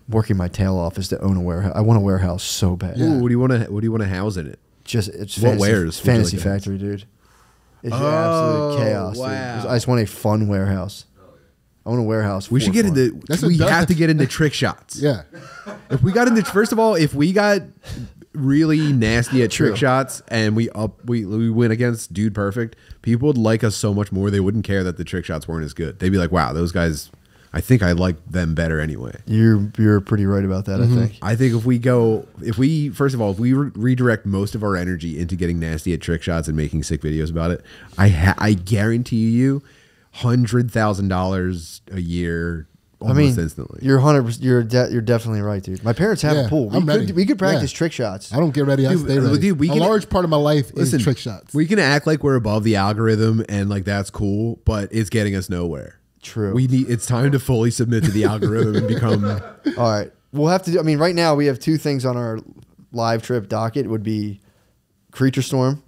working my tail off is to own a warehouse. I want a warehouse so bad. Yeah. Ooh, what do you want to what do you want to house in it? Just it's What fantasy, wares fantasy like to have? factory, dude. It's Oh, absolute chaos. dude. I just want a fun warehouse. I want a warehouse. We should get fun. into. That's we what- have to get into trick shots. Yeah, If we got into first of all, if we got really nasty at trick True. shots and we up we we win against Dude Perfect, people would like us so much more. They wouldn't care that the trick shots weren't as good. They'd be like, "Wow, those guys." I think I like them better anyway. You're you're pretty right about that. Mm-hmm. I think. I think if we go, if we first of all, if we re- redirect most of our energy into getting nasty at trick shots and making sick videos about it, I ha- I guarantee you, hundred thousand dollars a year, I almost mean, instantly. you're hundred. You're de- you're definitely right, dude. My parents have Yeah, a pool. We I'm could ready. we could practice Yeah. trick shots. I don't get ready. I Dude, stay uh, ready. dude, we a can- large part of my life Listen, is trick shots. We can act like we're above the algorithm and like that's cool, but it's getting us nowhere. True. We need. It's time to fully submit to the algorithm and become. All right. We'll have to do I mean, right now we have two things on our live trip docket would be Creature Storm,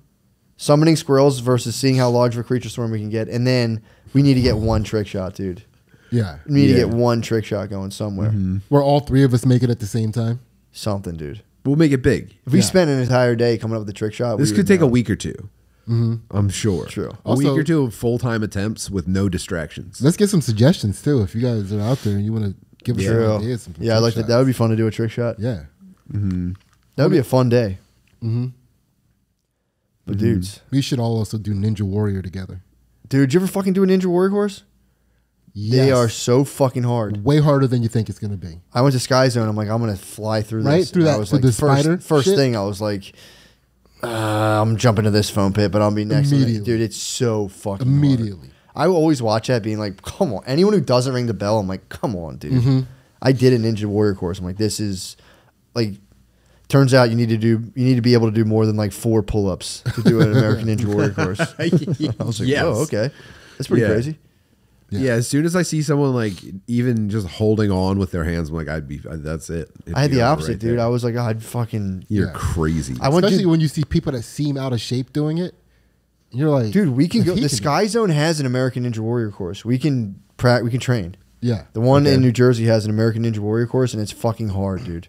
summoning squirrels versus seeing how large of a creature storm we can get. And then we need to get one trick shot, dude. yeah, We need Yeah. to get one trick shot going somewhere. Mm-hmm. where all three of us make it at the same time. Something, dude. We'll make it big. If we Yeah. spend an entire day coming up with a trick shot, This we could would take a week or 2 I'm sure. True. A week or two of full time attempts with no distractions. Let's get some suggestions too. If you guys are out there and you want to give us Yeah. some ideas, some Yeah, I like that. shots. That would be fun to do a trick shot. Yeah. Mm-hmm. That would be a fun day. Mm-hmm. But dudes, mm-hmm. We should all also do Ninja Warrior together. dude, you ever fucking do a Ninja Warrior course? They are so fucking hard. way harder than you think it's going to be. I went to Sky Zone. I'm like, I'm gonna fly through Right? this. Through And I that- was through like, the first, spider first shit? thing, I was like, uh, I'm jumping to this foam pit, but I'll be next. Immediately. dude. It's so fucking hard. Immediately. I will always watch that, being like, come on. Anyone who doesn't ring the bell, I'm like, come on, dude. Mm-hmm. I did a Ninja Warrior course. I'm like, this is like. Turns out you need to do you need to be able to do more than like four pull ups to do an American Ninja Warrior course. I was like, Yes. oh, okay, that's pretty Yeah. crazy. Yeah. Yeah. as soon as I see someone like even just holding on with their hands, I'm like, I'd be. That's it. It'd I had the opposite, right dude. there. I was like, oh, I'd fucking You're Yeah. crazy. I went Especially to when you see people that seem out of shape doing it. You're like, Dude, we can go. The can- Sky Zone has an American Ninja Warrior course. We can pra- We can train. Yeah. The one Okay. in New Jersey has an American Ninja Warrior course, and it's fucking hard, dude.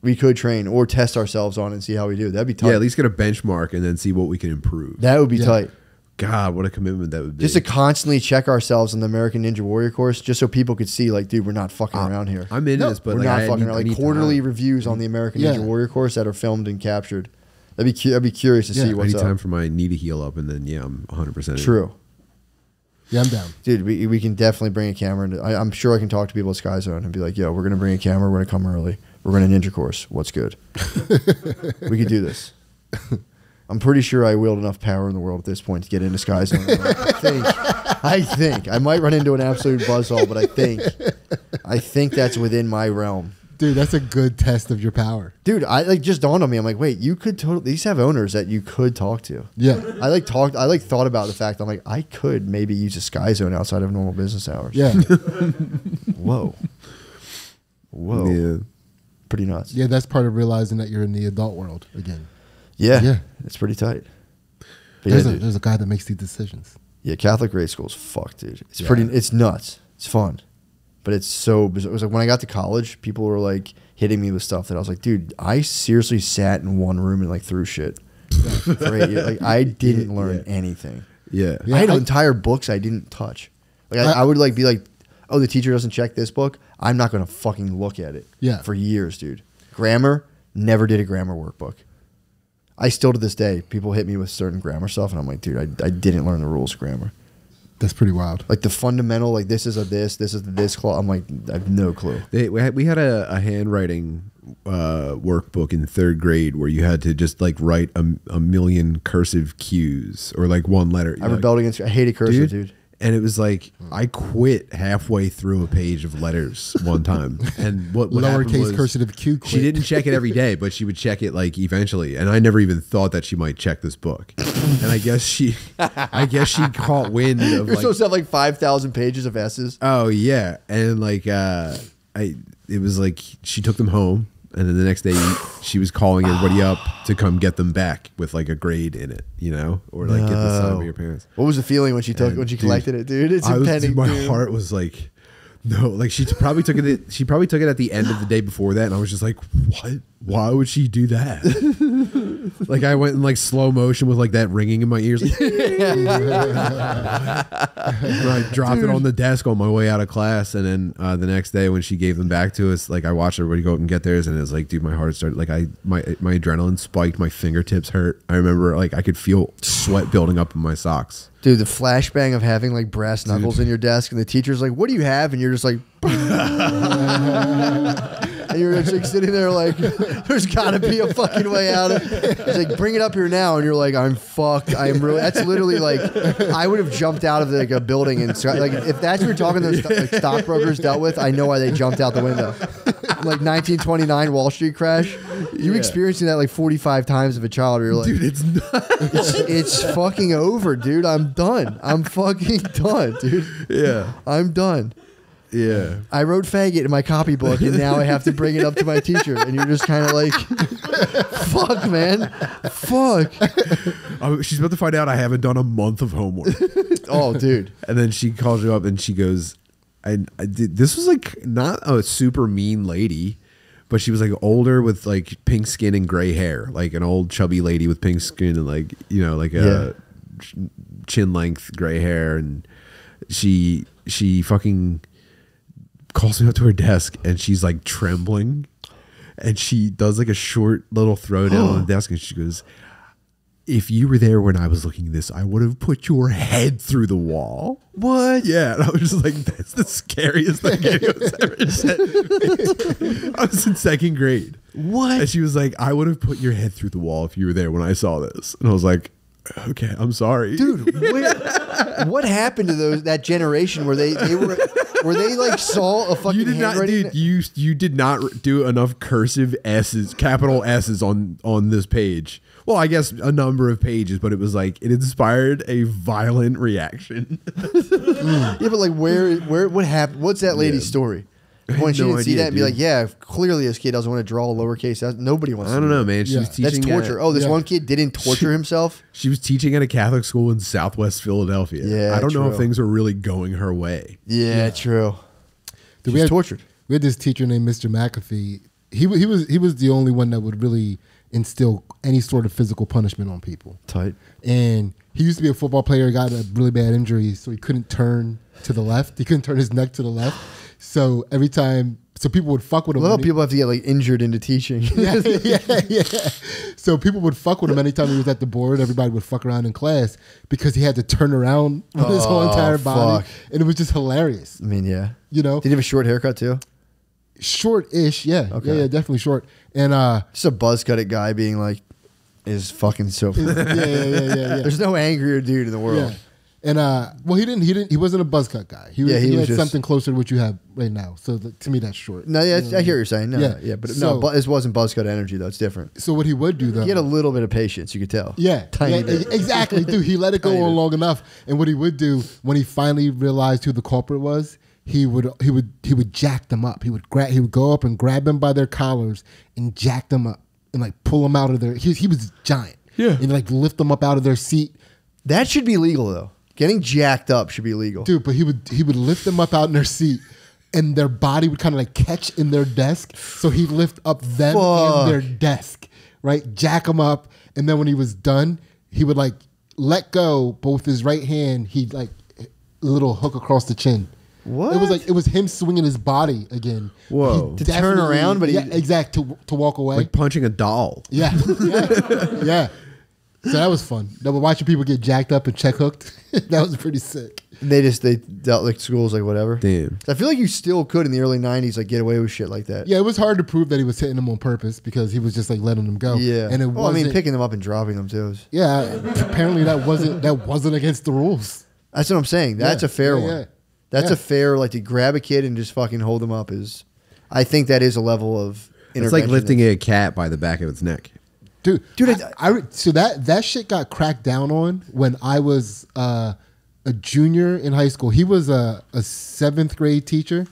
We could train or test ourselves on it and see how we do. That'd be tight. yeah, at least get a benchmark and then see what we can improve. that would be Yeah. tight. God, what a commitment that would be. Just to constantly check ourselves on the American Ninja Warrior course, just so people could see, like, dude, we're not fucking around here. I'm in No, this, but we're like, not I fucking need, around. Like quarterly time. reviews on the American Yeah. Ninja Warrior course that are filmed and captured. That'd be cu- I'd be curious to Yeah, see I I what's need time up. for my knee to heal up, and then yeah, I'm 100. percent True. Yeah, I'm down. Dude, we, we can definitely bring a camera. Into, I, I'm sure I can talk to people at Sky Zone and be like, yo, we're going to bring a camera. We're going to come early. We're going to ninja course. What's good? we could do this. I'm pretty sure I wield enough power in the world at this point to get into Sky Zone. I think, I think. I might run into an absolute buzzsaw, but I think. I think that's within my realm. Dude, that's a good test of your power. Dude, I like just dawned on me. I'm like, wait, you could totally. These have owners that you could talk to. Yeah. I like talked. I like thought about the fact. I'm like, I could maybe use a Sky Zone outside of normal business hours. Yeah. Whoa. Whoa. Yeah. Pretty nuts. yeah, that's part of realizing that you're in the adult world again. Yeah. Yeah. It's pretty tight. But There's, yeah, a, dude. there's a guy that makes these decisions. yeah, Catholic grade school's fucked, dude. It's Yeah. pretty it's nuts. It's fun. But it's so bizarre. It was like when I got to college, people were like hitting me with stuff that I was like, dude, I seriously sat in one room and like threw shit. for. Like I didn't learn anything. Yeah. Yeah, I had I- entire books I didn't touch. Like I, I- I would like be like, oh, the teacher doesn't check this book. I'm not gonna fucking look at it. Yeah. For years, dude. Grammar, never did a grammar workbook. I still to this day, people hit me with certain grammar stuff, and I'm like, dude, I, I didn't learn the rules of grammar. That's pretty wild. Like the fundamental, like this is a this, this is a this clause. I'm like, I have no clue. They, we had, we had a, a handwriting uh, workbook in third grade where you had to just like write a, a million cursive Q's or like one letter. I Like, rebelled against. I hated cursive, dude. And it was like I quit halfway through a page of letters one time, and what, what happened Lowercase was cursive Q. She didn't check it every day, but she would check it like eventually. And I never even thought that she might check this book. And I guess she, I guess she caught wind of You're like, supposed to have like five thousand pages of S's. oh yeah, and like uh, I, it was like she took them home, and then the next day she was calling everybody up to come get them back with like a grade in it, you know, or like get the sign No. by your parents. What was the feeling when she took And, when she dude, collected it, dude? It's I was, dude, my doom. heart was like, no, like she probably took it. She probably took it at the end of the day before that, and I was just like, what? Why would she do that? like I went in like slow motion with like that ringing in my ears. Like, I dropped it on the desk on my way out of class, and then uh, the next day when she gave them back to us, like I watched everybody go up and get theirs, and it was like, dude, my heart started like I my my adrenaline spiked, my fingertips hurt. I remember like I could feel sweat building up in my socks. Dude, the flashbang of having like brass knuckles in your desk, and the teacher's like, "What do you have?" and you're just like, and you're just like sitting there like, "There's got to be a fucking way out." of it. It's like, "Bring it up here now," and you're like, "I'm fucked. I am really." That's literally like, I would have jumped out of like a building and so- like if that's what you're talking those like, stockbrokers dealt with, I know why they jumped out the window. Like 1929 Wall Street crash, you Yeah. experiencing that like 45 times of a child. You're like, Dude, it's not. it's, it's fucking over, dude. I'm done. I'm fucking done, dude. Yeah, I'm done. Yeah. I wrote faggot in my copybook, and now I have to bring it up to my teacher. And you're just kind of like, fuck, man. Fuck. Oh, she's about to find out I haven't done a month of homework. Oh, dude. and then she calls you up and she goes, I, I did, this was like not a super mean lady, but she was like older with like pink skin and gray hair, like an old chubby lady with pink skin and like, you know, like uh, a ch- chin length gray hair. And she, she fucking calls me up to her desk and she's like trembling and she does like a short little throwdown on the desk and she goes, if you were there when I was looking at this, I would have put your head through the wall. What? Yeah. And I was just like, that's the scariest thing anyone's ever said. I was in second grade. What? And she was like, I would have put your head through the wall if you were there when I saw this. And I was like, okay, I'm sorry. Dude, where, what happened to those that generation where they, they were where they like saw a fucking you did not, dude. You you did not do enough cursive S's, capital S's on on this page. Well, I guess a number of pages, but it was like it inspired a violent reaction. yeah, but like where where what happened? What's that lady's Yeah. story? When she no didn't see idea, that and be dude. like, yeah, clearly this kid doesn't want to draw a lowercase. That, nobody wants. I don't do know, that. man. She Yeah. was teaching. That's torture. At, oh, this Yeah. one kid didn't torture himself. she was teaching at a Catholic school in Southwest Philadelphia. Yeah, I don't know if true. things were really going her way. Yeah, true. Dude, She's had, tortured. We had this teacher named Mr. McAfee. He wa- he was he was the only one that would really instill any sort of physical punishment on people. Tight. And he used to be a football player, got a really bad injury, so he couldn't turn to the left. He couldn't turn his neck to the left. So every time, so people would fuck with him. how and he- people have to get like injured into teaching. yeah, yeah, yeah. So people would fuck with him anytime he was at the board. Everybody would fuck around in class because he had to turn around with his whole Oh, entire body, fuck. and it was just hilarious. I mean, yeah. You know, Did he have a short haircut too? short-ish, yeah, Okay. yeah, yeah, definitely short. And uh, Just a buzz cut it guy being like, is fucking so. yeah, yeah, yeah, yeah, yeah. There's no angrier dude in the world. Yeah. And uh, well, he didn't. He didn't. He wasn't a buzz cut guy. He was. Yeah, he he, was had just- something closer to what you have right now. So th- to me, that's short. No, yeah, You know I hear what you're saying. No, yeah, Yeah. but So- no, but this wasn't buzz cut energy though. It's different. So what he would do though, He had a little bit of patience. You could tell. Yeah, Tiny yeah, bit. exactly, dude. He let it go on long enough, and what he would do when he finally realized who the culprit was, he would he would he would jack them up. He would grab he would go up and grab them by their collars and jack them up and like pull them out of their. He, he was giant. Yeah. and like lift them up out of their seat, That should be legal though. Getting jacked up should be legal. dude. But he would he would lift them up out in their seat. And their body would kind of like catch in their desk, so he'd lift up them Fuck. and their desk, right? Jack them up, and then when he was done, he would like let go, but with his right hand, he'd like a little hook across the chin. What? It was like it was him swinging his body again. Whoa. He To turn around, but he- yeah, exact to to walk away. Like punching a doll. yeah, yeah, yeah. So that was fun. No, but watching people get jacked up and check hooked, that was pretty sick. They just they dealt like schools like whatever. Damn. I feel like you still could in the early '90s like get away with shit like that. Yeah, it was hard to prove that he was hitting them on purpose because he was just like letting them go. Yeah. and it well, I wasn't. mean, picking them up and dropping them too. is- yeah, apparently that wasn't that wasn't against the rules. That's what I'm saying. That's Yeah, a fair yeah, one. yeah. That's Yeah. a fair like to grab a kid and just fucking hold them up is. I think that is a level of. It's like lifting a cat by the back of its neck. Dude. Dude, I, I- so that that shit got cracked down on when I was uh, a junior in high school. He was a, a seventh grade teacher,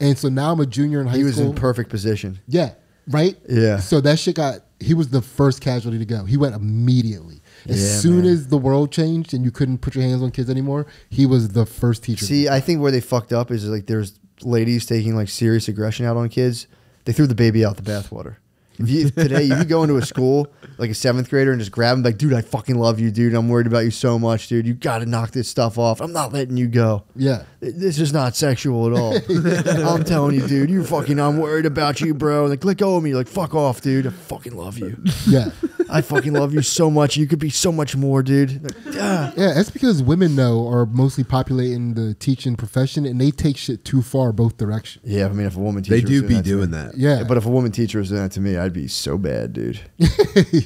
and so now I'm a junior in high school. He was school. in perfect position. yeah, right. Yeah. So that shit got. He was the first casualty to go. He went immediately. As Yeah, soon man. as the world changed and you couldn't put your hands on kids anymore, he was the first teacher. See, I think where they fucked up is like there's ladies taking like serious aggression out on kids. They threw the baby out the bathwater. If you, if today you could go into a school like a seventh grader and just grab him like, dude, I fucking love you, dude. I'm worried about you so much, dude. You got to knock this stuff off. I'm not letting you go. yeah. This is not sexual at all. I'm telling you, dude. You fucking. I'm worried about you, bro. Like, let go of me. Like, fuck off, dude. I fucking love you. Yeah. I fucking love you so much. You could be so much more, dude. Like, ah. Yeah, that's because women though are mostly populating the teaching profession, and they take shit too far both directions. Yeah, I mean, if a woman teacher They was do be that doing me- that. Yeah, But if a woman teacher was doing that to me, I'd be so bad, dude.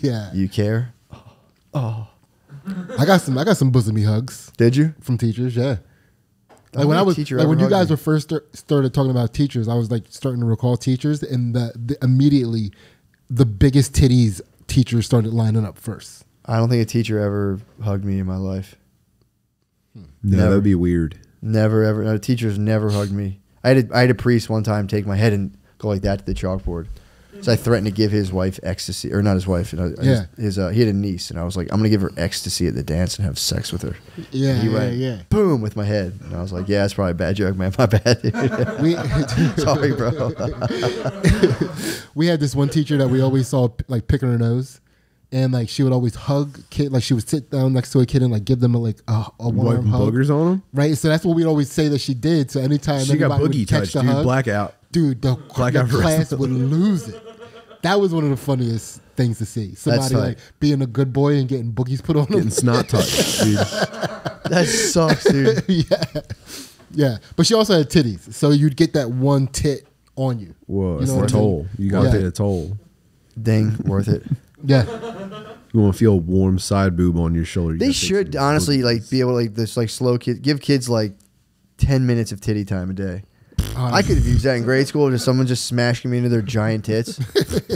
yeah, You care? Oh. I got some. I got some bosomy hugs Did you? from teachers. Yeah, How like when I was like when you guys me? were first start, started talking about teachers, I was like starting to recall teachers, and the, the immediately the biggest titties teachers started lining up first. I don't think a teacher ever hugged me in my life. Hmm. No, Never. that'd be weird. Never, ever. No, teachers never hugged me. I had a, I had a priest one time take my head and go like that to the chalkboard. So I threatened to give his wife ecstasy, or not his wife. uh, His, Yeah. his uh, he had a niece, and I was like, I'm gonna give her ecstasy at the dance and have sex with her. Yeah, And he yeah, went yeah. boom with my head, and I was like, Yeah, it's probably a bad joke, man. My bad. We Sorry, bro. we had this one teacher that we always saw like picking her nose. And like she would always hug kid, like she would sit down next to a kid and like give them a, like a, a one Wiping hug. boogers on them. Right, so that's what we'd always say that she did. So anytime She got anybody would boogie catch touch, dude. hug, Blackout. Dude, the, Blackout the class would lose it. That was one of the funniest things to see. Somebody like being a good boy and getting boogies put on Getting them. snot touched, dude. that sucks, dude. yeah, yeah. But she also had titties, so you'd get that one tit on you. Whoa, You it's know the what I mean? toll. You got to Yeah. pay the toll. Dang, worth it. Yeah, You want to feel a warm side boob on your shoulder. you They should honestly boogies. like be able to like this like slow kid give kids like ten minutes of titty time a day. Oh, I could have used that in grade school, just someone just smashing me into their giant tits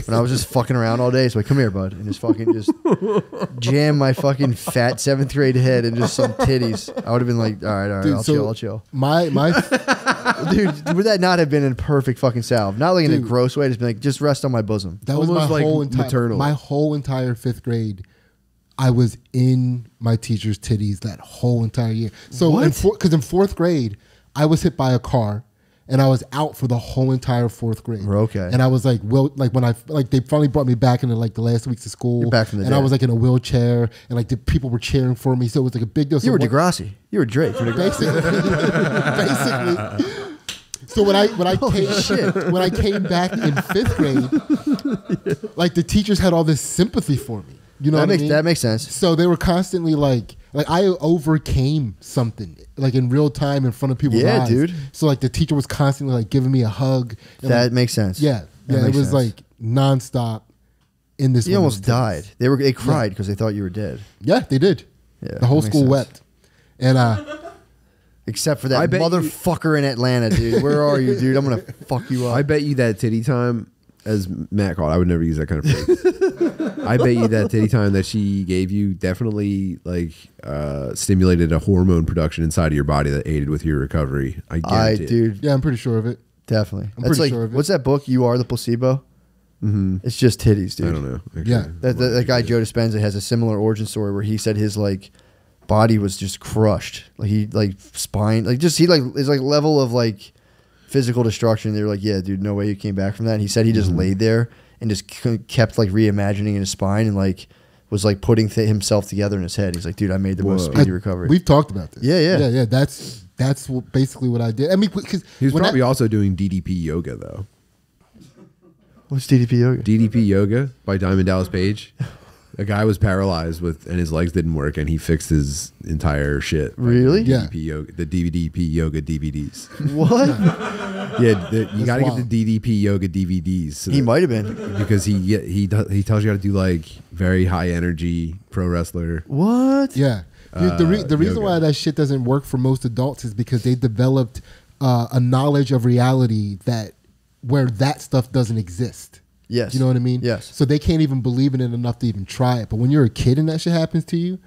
when I was just fucking around all day. So like, come here, bud, and just fucking just jam my fucking fat seventh grade head into some titties. I would have been like, all right, all right, Dude, I'll so- chill, I'll chill. my my Dude, would that not have been a perfect fucking salve? Not like in a gross way, just been like, just rest on my bosom. That was my like whole entire maternal. my whole entire fifth grade. I was in my teacher's titties that whole entire year. So What? because in, fourth grade, I was hit by a car, and I was out for the whole entire fourth grade. Okay. And I was like, well, like when I like they finally brought me back into like the last weeks of school. You're back from the and I was like in a wheelchair, and like the people were cheering for me. So it was like a big deal. So You were what- Degrassi. You were Drake. Degrassi. basically, basically. So when I when I Holy came shit. when I came back in fifth grade, like the teachers had all this sympathy for me. You know that what makes I mean? that makes sense. so they were constantly like like I overcame something like in real time in front of people's Yeah, eyes. dude. So like the teacher was constantly like giving me a hug. and, That like, makes sense. yeah, That yeah. It was sense. like nonstop in this. You almost died. They were they cried because they thought you were dead. Yeah, they did. Yeah, the whole school sense. wept, and uh, Except for that bet you- motherfucker in Atlanta, dude. Where are you, dude? I'm gonna fuck you up. I bet you that titty time, as Matt called, I would never use that kind of phrase. I bet you that titty time that she gave you definitely like uh, stimulated a hormone production inside of your body that aided with your recovery. I I, guarantee. it. dude, yeah, I'm pretty sure of it. definitely. I'm That's pretty like sure of it. what's that book? You are the placebo. Mm-hmm. It's just titties, dude. I don't know. actually. Yeah. That, that, that guy Joe Dispenza has a similar origin story where he said his like body was just crushed, like he like spine, like just he like is like level of like physical destruction. They were like, yeah, dude, no way you came back from that. And he said he just Mm-hmm. laid there and just kept like reimagining in his spine and like was like putting th- himself together in his head. He's like, dude, I made the most speedy I- recovery. We've talked about this. Yeah, yeah. yeah, yeah. That's that's what, basically what I did. I mean, because He was probably also doing DDP yoga though. What's DDP yoga? DDP yoga by Diamond Dallas Page. Have A guy was paralyzed with, and his legs didn't work, and he fixed his entire shit. by Really? doing Yeah. DDP yoga, the DVDP yoga DVDs. What? yeah, the, you got to wild. get the DDP yoga DVDs. so he that- might have been. because he he he, does, he tells you how to do like very high energy pro wrestler. What? Yeah. The, the, re- Uh, the reason yoga. why that shit doesn't work for most adults is because they developed uh, a knowledge of reality that where that stuff doesn't exist. Yes. You know what I mean? Yes. So they can't even believe in it enough to even try it. But when you're a kid and that shit happens to you,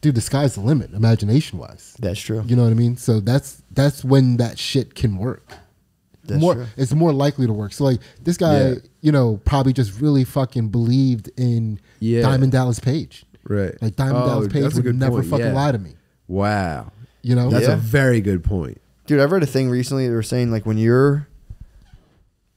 dude, the sky's the limit, imagination wise. That's true. You know what I mean? So that's that's when that shit can work. That's more, true. it's more likely to work. So like this guy, Yeah. you know, probably just really fucking believed in Yeah. Diamond Dallas Page. Right. Like Diamond Oh, Dallas Page would never point, fucking yeah. lie to me. Wow. You know? That's Yeah. a very good point. Dude, I've read a thing recently. They were saying like when you're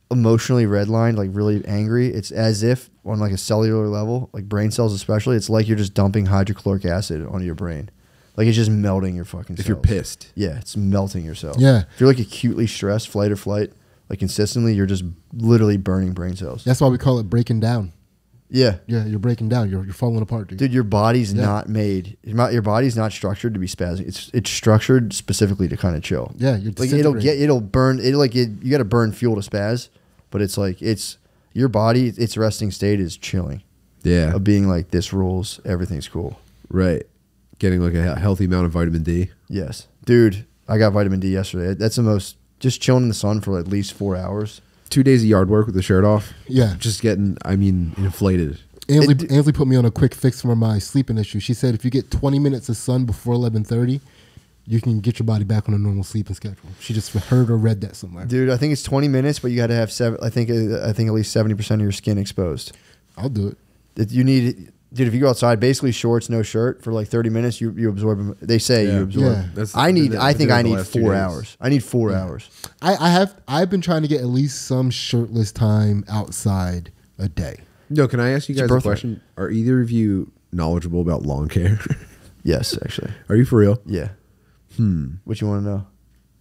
emotionally redlined, like really angry, it's as if on like a cellular level, like brain cells especially, it's like you're just dumping hydrochloric acid onto your brain. Like it's just melting your fucking. If you're pissed. yeah, it's melting yourself. Yeah. If you're like acutely stressed, flight or flight, like consistently, you're just literally burning brain cells. That's why we call it breaking down. Yeah. Yeah, you're breaking down. You're, you're falling apart, dude. Dude, your body's Yeah. not made. Your body's not structured to be spazzing. It's it's structured specifically to kind of chill. Yeah, you're like it'll get it'll burn. It like it, you got to burn fuel to spaz, but it's like it's your body. Its resting state is chilling. Yeah. Of being like this rules. Everything's cool. Right. Getting like a healthy amount of vitamin D. Yes, dude. I got vitamin D yesterday. That's the most. Just chilling in the sun for at least four hours. Two days of yard work with the shirt off. Yeah. Just getting, I mean, inflated. Ansley, It- Ansley put me on a quick fix for my sleeping issue. She said if you get 20 minutes of sun before 11:30, you can get your body back on a normal sleeping schedule. She just heard or read that somewhere. Dude, I think it's twenty minutes, but you got to have seven. I think uh, I think at least seventy percent of your skin exposed. I'll do it. It, you need, dude. If you go outside, basically shorts, no shirt for like thirty minutes, you you absorb. They say Yeah. you absorb. Yeah. That's- I need. I I think I need four hours. I need four hours. I, I have I've been trying to get at least some shirtless time outside a day. No, can I ask you guys a question? Are either of you knowledgeable about lawn care? Yes, actually. Are you for real? Yeah. Hmm. What you want to know?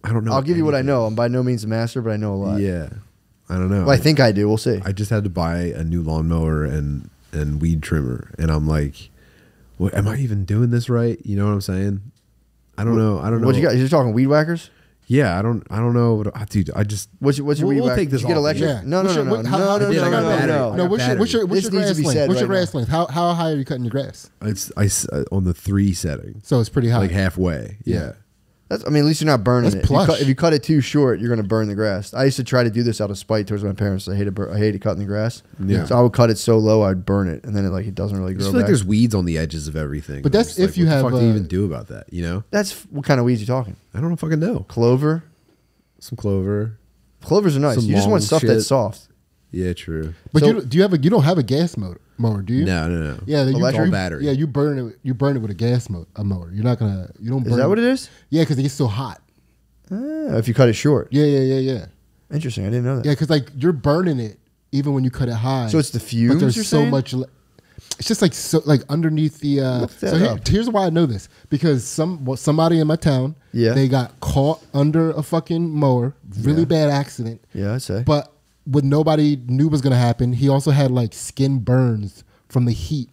I don't know. I'll give you what I know. I'm by no means a master, but I know a lot. Yeah. I don't know. Well, I think I do. We'll see. I just had to buy a new lawnmower and and weed trimmer, and I'm like, what? Am I even doing this right? You know what I'm saying? I don't know. I don't know. What you got? You're talking weed whackers. Yeah, I don't. I don't know. What, ah, dude, I just. What's your, what's your We'll- weed we'll whacker? take this Did you get electric? Yeah. No, no, What's no, your- no, what- no, how- no, no, did, I no, no, no. No, what's your what's your, what's This your grass length? said What's your right grass length? How how high are you cutting your grass? It's I s- uh, on the three setting, So it's pretty high. like halfway. Yeah. Yeah. That's, I mean, at least you're not burning That's it. If you, cut, if you cut it too short, you're going to burn the grass. I used to try to do this out of spite towards my parents. I hated, bur- I hated cutting the grass. Yeah. So I would cut it so low, I'd burn it, and then it like it doesn't really I grow just feel like there's weeds on the edges of everything. But that's if like, you what have, The fuck do you even do about that? You know? That's what kind of weeds you talking? I don't fucking know. Clover. Some clover. Clovers are nice. Some you just want stuff shit. that's soft. Yeah, true. But So- you do you have a you don't have a gas motor mower, do you? No, no, no. Yeah, you, Electric? battery. Yeah, you burn it. You burn it with a gas mo- a mower. You're not gonna. You don't. Burn Is that what it is? Yeah, because it gets so hot. Ah, if you cut it short. Yeah, yeah, yeah, yeah. Interesting. I didn't know that. Yeah, because like you're burning it even when you cut it high. So it's the fumes But there's you're so saying? much. le- It's just like so like underneath the. Uh, so here- here's why I know this because some well, somebody in my town. Yeah. They got caught under a fucking mower. Really Yeah. bad accident. Yeah, I'd say. But what nobody knew was gonna happen, he also had like skin burns from the heat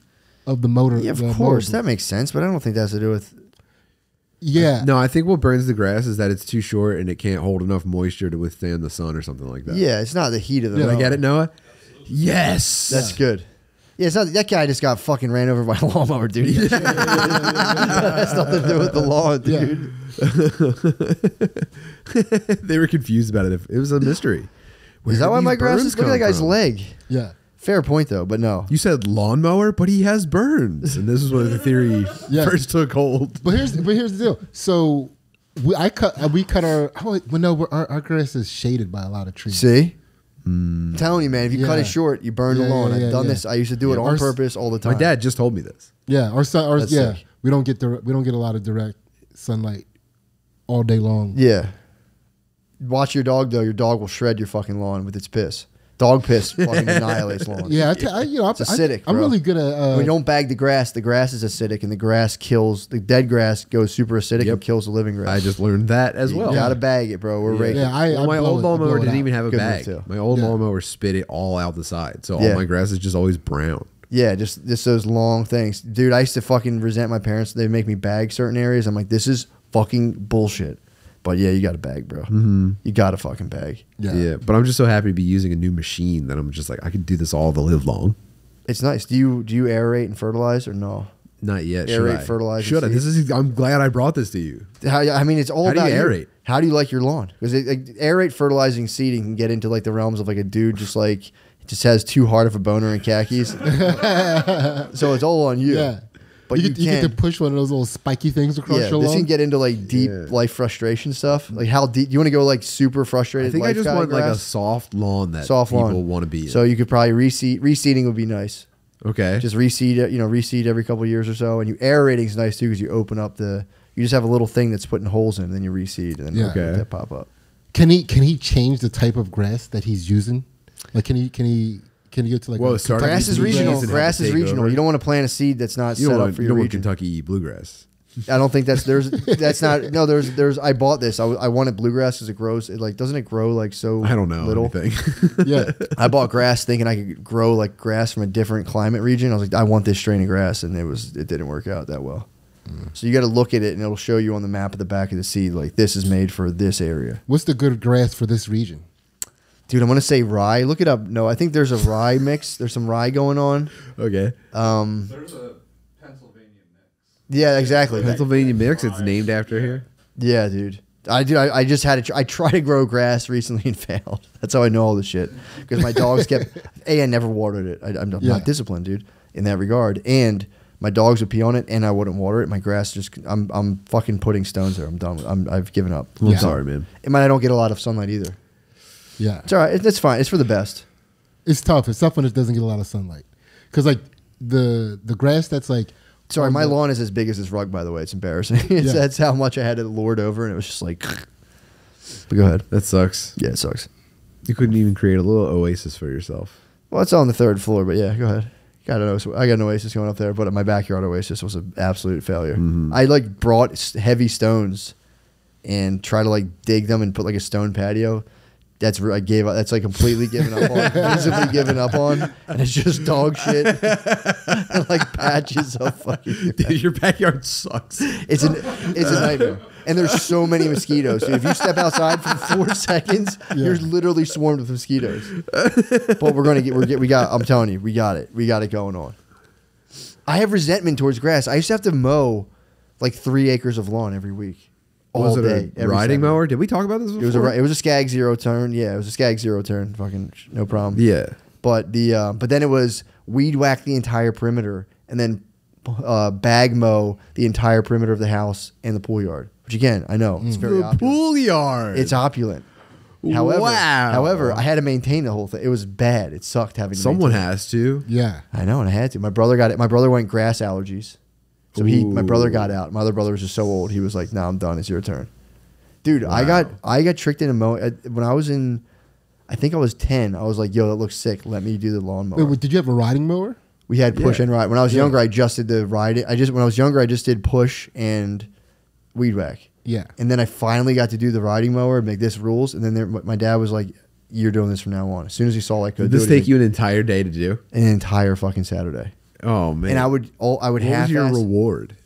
of the motor. yeah, of course. blade. That makes sense, but I don't think that has to do with. yeah. No, I think what burns the grass is that it's too short and it can't hold enough moisture to withstand the sun or something like that. Yeah, it's not the heat of the. Did I get it, Noah? Yes. That's good. Yeah, it's not that guy just got fucking ran over by a lawnmower, dude. It has nothing to do with the lawn, Yeah. dude. they were confused about it. It was a mystery. Where Is that why my grass is? Look at that guy's from? leg. Yeah. Fair point though, but no. You said lawnmower, but he has burns, and this is where the theory Yeah. first took hold. But here's but here's the deal. So we I cut uh, we cut our oh, well no we're- our, our grass is shaded by a lot of trees. See, I'm telling you, man. If you cut it short, you burn Yeah, the lawn. yeah, yeah, I've done yeah. this. I used to do it on ours- purpose all the time. My dad just told me this. Yeah, our sun our yeah sick. we don't get the we don't get a lot of direct sunlight all day long. Yeah. Watch your dog though. Your dog will shred your fucking lawn with its piss. Dog piss fucking annihilates lawns. Yeah, I t- I, you know, It's I, acidic, I, am bro. really good at. Uh, when you don't bag the grass, the grass is acidic, and the grass kills the dead grass goes super acidic Yep. and kills the living grass. I just learned that as you well. gotta bag it, bro. We're raking. Yeah, I- Well, my old it- I lawnmower didn't out. even have a Good bag. My old Yeah. lawnmower spit it all out the side, so Yeah. all my grass is just always brown. Yeah, just just those long things, dude. I used to fucking resent my parents. They make me bag certain areas. I'm like, this is fucking bullshit. But yeah, you got to bag, bro. Mm-hmm. You got to fucking bag. Yeah. Yeah. But I'm just so happy to be using a new machine that I'm just like I could do this all the live long. It's nice. Do you do you aerate and fertilize or no? Not yet. Aerate, should fertilize. Should I? This is. I'm glad I brought this to you. How, I mean, it's all How do about you aerate? How do you like your lawn? Because like, aerate, fertilizing, seeding can get into like the realms of like a dude just like just has too hard of a boner in khakis. so it's all on you. Yeah. But you, you, get, you get to push one of those little spiky things across yeah, your this lawn. can get into like deep Yeah. life frustration stuff. Like how deep? You want to go like super frustrated? I think I just guy want like a soft lawn that soft people lawn. want to be. In. So you could probably reseed. Reseeding would be nice. okay. Just reseed it. You know, reseed every couple of years or so. And you aerating is nice too because you open up the. You just have a little thing that's putting holes in, and then you reseed, and then Yeah. let Okay. that pop up. can he can he change the type of grass that he's using? Like can he can he can you go to like Well, Kentucky Grass is regional. Grass is regional. over. You don't want to plant a seed that's not you set don't up want, for you your don't want region. Kentucky bluegrass. I don't think that's there's that's not no there's there's I bought this I, I wanted bluegrass because it grows it like doesn't it grow like so I don't know little anything. Yeah. I bought grass thinking I could grow like grass from a different climate region I was like I want this strain of grass and it was it didn't work out that well mm. so you got to look at it and it'll show you on the map at the back of the seed like this is made for this area What's the good grass for this region? Dude I'm gonna say rye look it up no I think there's a rye mix there's some rye going on okay. um There's a Pennsylvania mix. yeah exactly Pennsylvania mix. It's named after here. Yeah, dude. I do. I, I just had to. Tr- I tried to grow grass recently and failed. That's how I know all this shit because my dogs kept. a, I never watered it. I, I'm not Yeah. disciplined, dude, in that regard. And my dogs would pee on it, and I wouldn't water it. My grass just. I'm. I'm fucking putting stones there. I'm done. With, I'm. I've given up. I'm Yeah. sorry, man. And I don't get a lot of sunlight either. Yeah. It's all right. It, it's fine. It's for the best. It's tough. It's tough when it doesn't get a lot of sunlight. Cuz like the the grass that's like Sorry, my the- lawn is as big as this rug. By the way, it's embarrassing. it's, Yeah. That's how much I had to lord over, and it was just like. But go ahead. That sucks. Yeah, it sucks. You couldn't even create a little oasis for yourself. Well, it's on the third floor, but yeah, go ahead. Got an oasis. I got an oasis going up there, but my backyard oasis was an absolute failure. Mm-hmm. I like brought heavy stones and try to like dig them and put like a stone patio. That's I gave up. That's like completely given up on, visibly given up on, and it's just dog shit, and like patches of fucking. Dude, your backyard sucks. It's an it's a nightmare. And there's so many mosquitoes. Dude. If you step outside for four seconds, you're literally swarmed with mosquitoes. But we're gonna get we're get we got I'm telling you, we got it. We got it going on. I have resentment towards grass. I used to have to mow like three acres of lawn every week. All was it day. a riding Saturday. mower? Did we talk about this? Before? It was a it was a Scag zero turn. Yeah, it was a Scag zero turn. Fucking no problem. yeah. But the uh, but then it was weed whack the entire perimeter and then uh, bag mow the entire perimeter of the house and the pool yard. Which again, I know it's very The opulent. pool yard. It's opulent. However, Wow. however, I had to maintain the whole thing. It was bad. It sucked having to Someone maintain it. has to. yeah. I know, and I had to. My brother got it. My brother went grass allergies, so he. My brother got out. My other brother was just so old. He was like, "No, I'm done. It's your turn." Dude, I got I got tricked into mow uh, when I was in. I think I was ten. I was like, "Yo, that looks sick. Let me do the lawnmower." Wait, wait, did you have a riding mower? We had push Yeah. and ride. When I was Yeah. younger, I just did the ride. I just when I was younger, I just did push and weed whack. Yeah. And then I finally got to do the riding mower and make this rules. And then there, my dad was like, "You're doing this from now on." As soon as he saw I could Did do this take you an entire day to do? an entire fucking Saturday. Oh man. And I would, all I would What half. was your reward?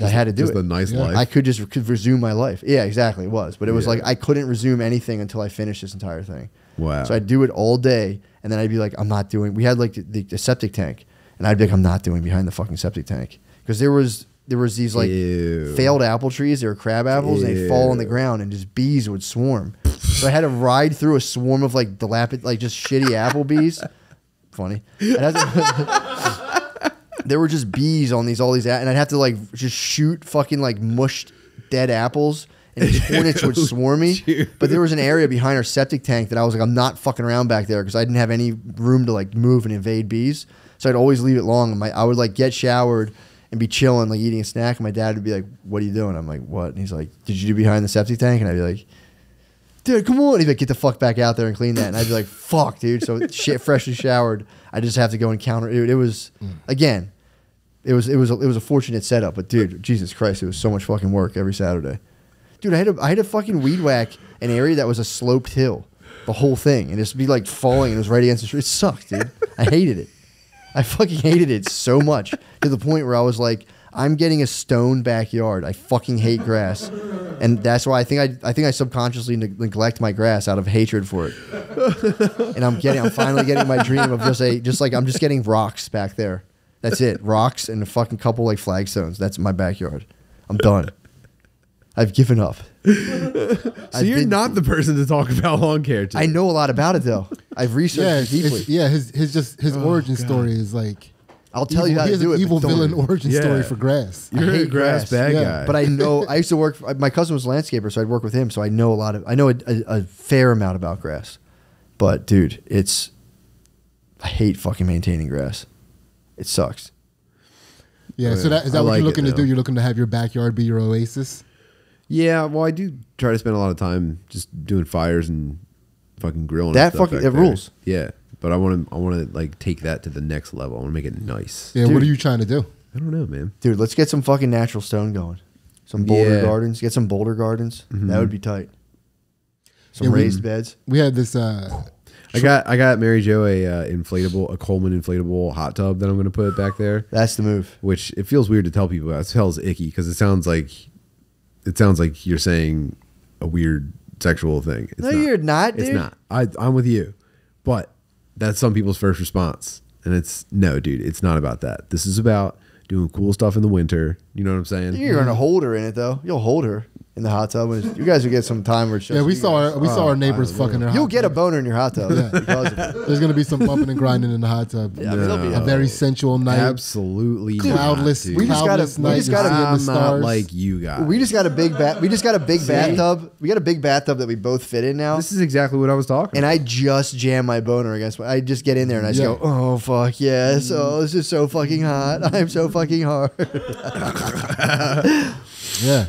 I had to do Just it. a nice Yeah. life. I could just could resume my life. Yeah, exactly. It was, but it was Yeah. like I couldn't resume anything until I finished this entire thing. wow. So I'd do it all day, and then I'd be like, I'm not doing. We had like the, the, the septic tank, and I'd be like, I'm not doing behind the fucking septic tank because there was there was these like Ew. failed apple trees. They were crab apples, and they'd fall on the ground, and just bees would swarm. so I had to ride through a swarm of like dilapid, like just shitty apple bees. Funny. To- there were just bees on these all these, and I'd have to like just shoot fucking like mushed dead apples. And these hornets would swarm me, but there was an area behind our septic tank that I was like, I'm not fucking around back there because I didn't have any room to like move and invade bees. So I'd always leave it long. My, I would like get showered and be chilling, like eating a snack. And my dad would be like, "What are you doing?" I'm like, "What?" And he's like, "Did you do behind the septic tank?" And I'd be like, "Dude, come on!" Be like, "Get the fuck back out there and clean that." And I'd be like, "Fuck, dude!" So shit, freshly showered. I just have to go and counter. Dude, it was again. It was it was a, it was a fortunate setup, but dude, Jesus Christ, it was so much fucking work every Saturday. Dude, I had to I had to fucking weed whack an area that was a sloped hill, the whole thing, and just be like falling and it was right against the street. It sucked, dude. I hated it. I fucking hated it so much to the point where I was like, I'm getting a stone backyard. I fucking hate grass, and that's why I think I I think I subconsciously neg- neglect my grass out of hatred for it. and I'm getting I'm finally getting my dream of just a just like I'm just getting rocks back there. That's it, rocks and a fucking couple like flagstones. That's my backyard. I'm done. I've given up. So you're not the person to talk about lawn care to. I know a lot about it though. I've researched Yeah, it deeply. yeah. His his just his oh, origin story is like. I'll tell evil, you how he to has do an it. evil but don't- villain origin Yeah. story for grass. You're a hate grass grass. bad Yeah. guy. But I know I used to work. My cousin was a landscaper, so I'd work with him. So I know a lot of. I know a, a, a fair amount about grass. But dude, it's. I hate fucking maintaining grass. It sucks. Yeah, so uh, that is I that what like you're it, looking to though. do? You're looking to have your backyard be your oasis. yeah, well, I do try to spend a lot of time just doing fires and fucking grilling. and That stuff fucking- it there. rules. Yeah, but I want to. I want to like take that to the next level. I want to make it nice. Yeah, Dude. what are you trying to do? I don't know, man. Dude, let's get some fucking natural stone going. Some boulder Yeah. Mm-hmm. gardens. Get some boulder gardens. That would be tight. Some Yeah, we- raised beds. We had this. uh I got I got Mary Jo a uh, inflatable a Coleman inflatable hot tub that I'm going to put back there. That's the move. Which it feels weird to tell people about. It smells icky because it sounds like it sounds like you're saying a weird sexual thing. It's No, you're not, It's dude. not. I I'm with you, but that's some people's first response, and it's no, dude. It's not about that. This is about doing cool stuff in the winter. You know what I'm saying? You're gonna mm-hmm. hold her in it though. You'll hold her in the hot tub. when You guys will get some time where it's just yeah, we saw guys. our, we saw oh, our neighbors fucking their. You'll hot get a boner in your hot tub because of it. There's gonna be some bumping and grinding in the hot tub. Yeah, I mean, be A a- very sensual night. Absolutely Cloudless. Not, dude. We just gotta- cloudless we night. just gotta- seeing the I'm not stars. like you guys. We just got a big bat. We just got a big bathtub. We got a big bathtub that we both fit in now. This is exactly what I was talking. and I just jam my boner against. My, I just get in there and I just Yeah. go, "Oh fuck yes! Oh, this is so fucking hot. I'm so fucking hard." yeah.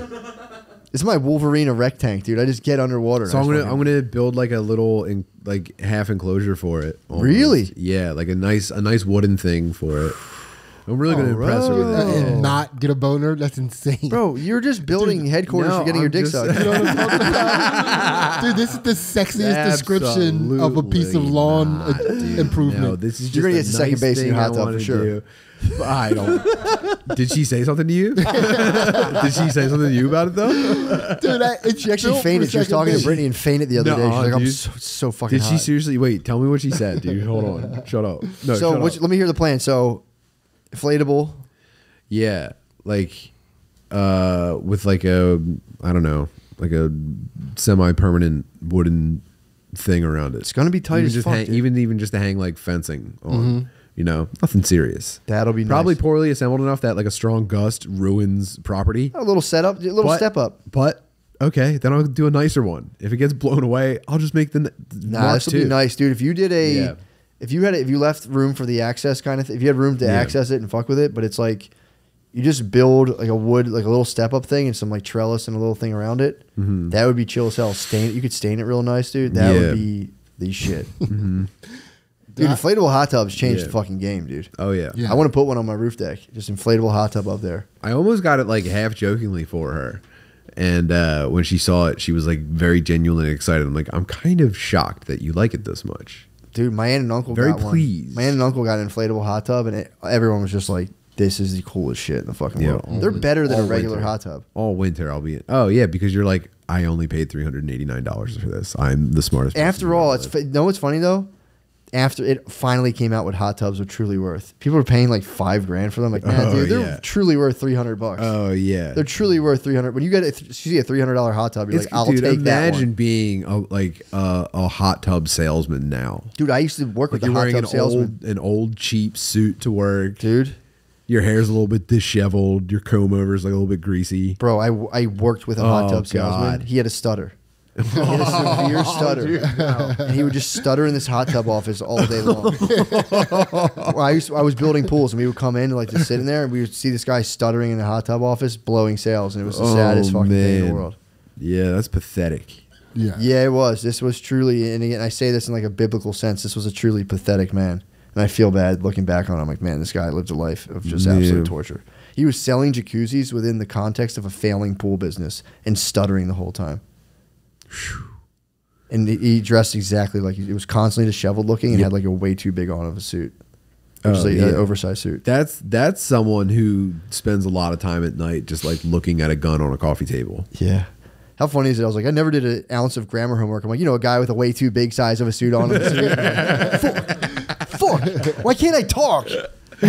It's my Wolverine erect tank, dude. I just get underwater. So I I'm gonna I'm gonna build like a little in, like half enclosure for it. almost. Really? Yeah, like a nice a nice wooden thing for it. I'm really gonna impress her with it. and not get a boner. That's insane. Bro, you're just building headquarters no, for getting your I'm dick just- sucked. You know what I'm talking about? Dude, this is the sexiest description of a piece of lawn not, uh, improvement. No, this is You're gonna get to second nice base in your thing hot tub for sure. do. I don't. Did she say something to you? Did she say something to you about it though? Dude, I, it's She actually built fainted. She was talking to base. Brittany and fainted the other day. She's Nuh-uh, like, "I'm so, so fucking Did she seriously? Wait, tell me what she said, dude. Hold on. Shut up. No, so shut what's, up. let me hear the plan. So, inflatable. Yeah, like uh with like a I don't know, like a semi-permanent wooden thing around it. It's gonna be tight even as just fuck, hang, even even just to hang like fencing on. Mm-hmm. You know, nothing serious. That'll be Probably nice. poorly assembled enough that like a strong gust ruins property. A little setup, a little But- step up. But okay, then I'll do a nicer one. If it gets blown away, I'll just make the Nah, this would be nice, dude. If you did a, Yeah. if you had, a, if you left room for the access kind of, th- if you had room to Yeah. access it and fuck with it, but it's like, you just build like a wood, like a little step up thing and some like trellis and a little thing around it. Mm-hmm. That would be chill as hell. Stain it. You could stain it real nice, dude. That. Yeah. would be the shit. Mm-hmm. Dude, inflatable hot tubs changed Yeah. the fucking game, dude. Oh yeah. Yeah. I want to put one on my roof deck. Just inflatable hot tub up there. I almost got it like half jokingly for her. And uh, when she saw it, she was like very genuinely excited. I'm like, I'm kind of shocked that you like it this much. Dude, my aunt and uncle Very got one. pleased. My aunt and uncle got an inflatable hot tub, and it, everyone was just like, "This is the coolest shit in the fucking Yeah, world." all They're win- better than a all regular winter. hot tub. All winter, I'll be. Oh yeah, because you're like, I only paid three hundred and eighty nine dollars for this. I'm the smartest. person After you've all, ever it's met. fa- know what's funny though. After it finally came out, what hot tubs are truly worth. People were paying like five grand for them. Like, man, Oh, dude, they're yeah. truly worth three hundred bucks. Oh yeah. they're truly worth three hundred. When you get a, th- you see a three hundred dollar hot tub, you're It's- like, I'll dude, take that imagine being a, like a, a hot tub salesman now. Dude, I used to work Like with a you're hot wearing tub an salesman. old, an old cheap suit to work. Dude, Your hair's a little bit disheveled. Your comb over's like a little bit greasy. bro, I, I worked with a hot Oh, tub salesman. God. He had a stutter. He had a severe oh, stutter, and he would just stutter in this hot tub office all day long. Well, I used to- I was building pools, and we would come in like just sit in there, and we would see this guy stuttering in the hot tub office, blowing sales, and it was the oh, saddest Oh, fucking thing in the man. world. Yeah, that's pathetic. Yeah. Yeah, it was. This was truly, and again, I say this in like a biblical sense. This was a truly pathetic man, and I feel bad looking back on. it. I'm like, man, this guy lived a life of just absolute Yeah. torture. He was selling jacuzzis within the context of a failing pool business and stuttering the whole time. And he- dressed exactly like he was constantly disheveled looking and Yep. had like a way too big on of a suit. Oh, like yeah. an oversized suit. That's that's someone who spends a lot of time at night just like looking at a gun on a coffee table. Yeah. How funny is it? I was like, I never did an ounce of grammar homework. I'm like, you know, a guy with a way too big size of a suit on. suit. fuck, fuck. Why can't I talk?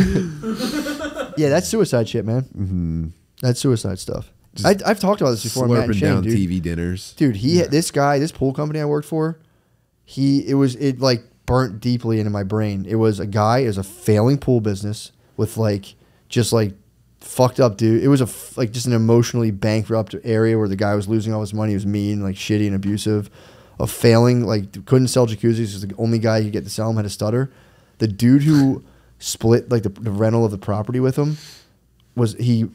yeah, that's suicide shit, man. Mm-hmm. That's suicide stuff. I, I've talked about this before. Matt and Slurping Shane, down dude. TV dinners. dude he this guy this pool company i worked for he it was it like burnt deeply into my brain it was a guy it was a failing pool business with like just like fucked up dude it was a f- like just an emotionally bankrupt area where the guy was losing all his money he was mean like shitty and abusive a failing like couldn't sell jacuzzis was the only guy could get to sell him had a stutter the dude who split like the, the rental of the property with him was he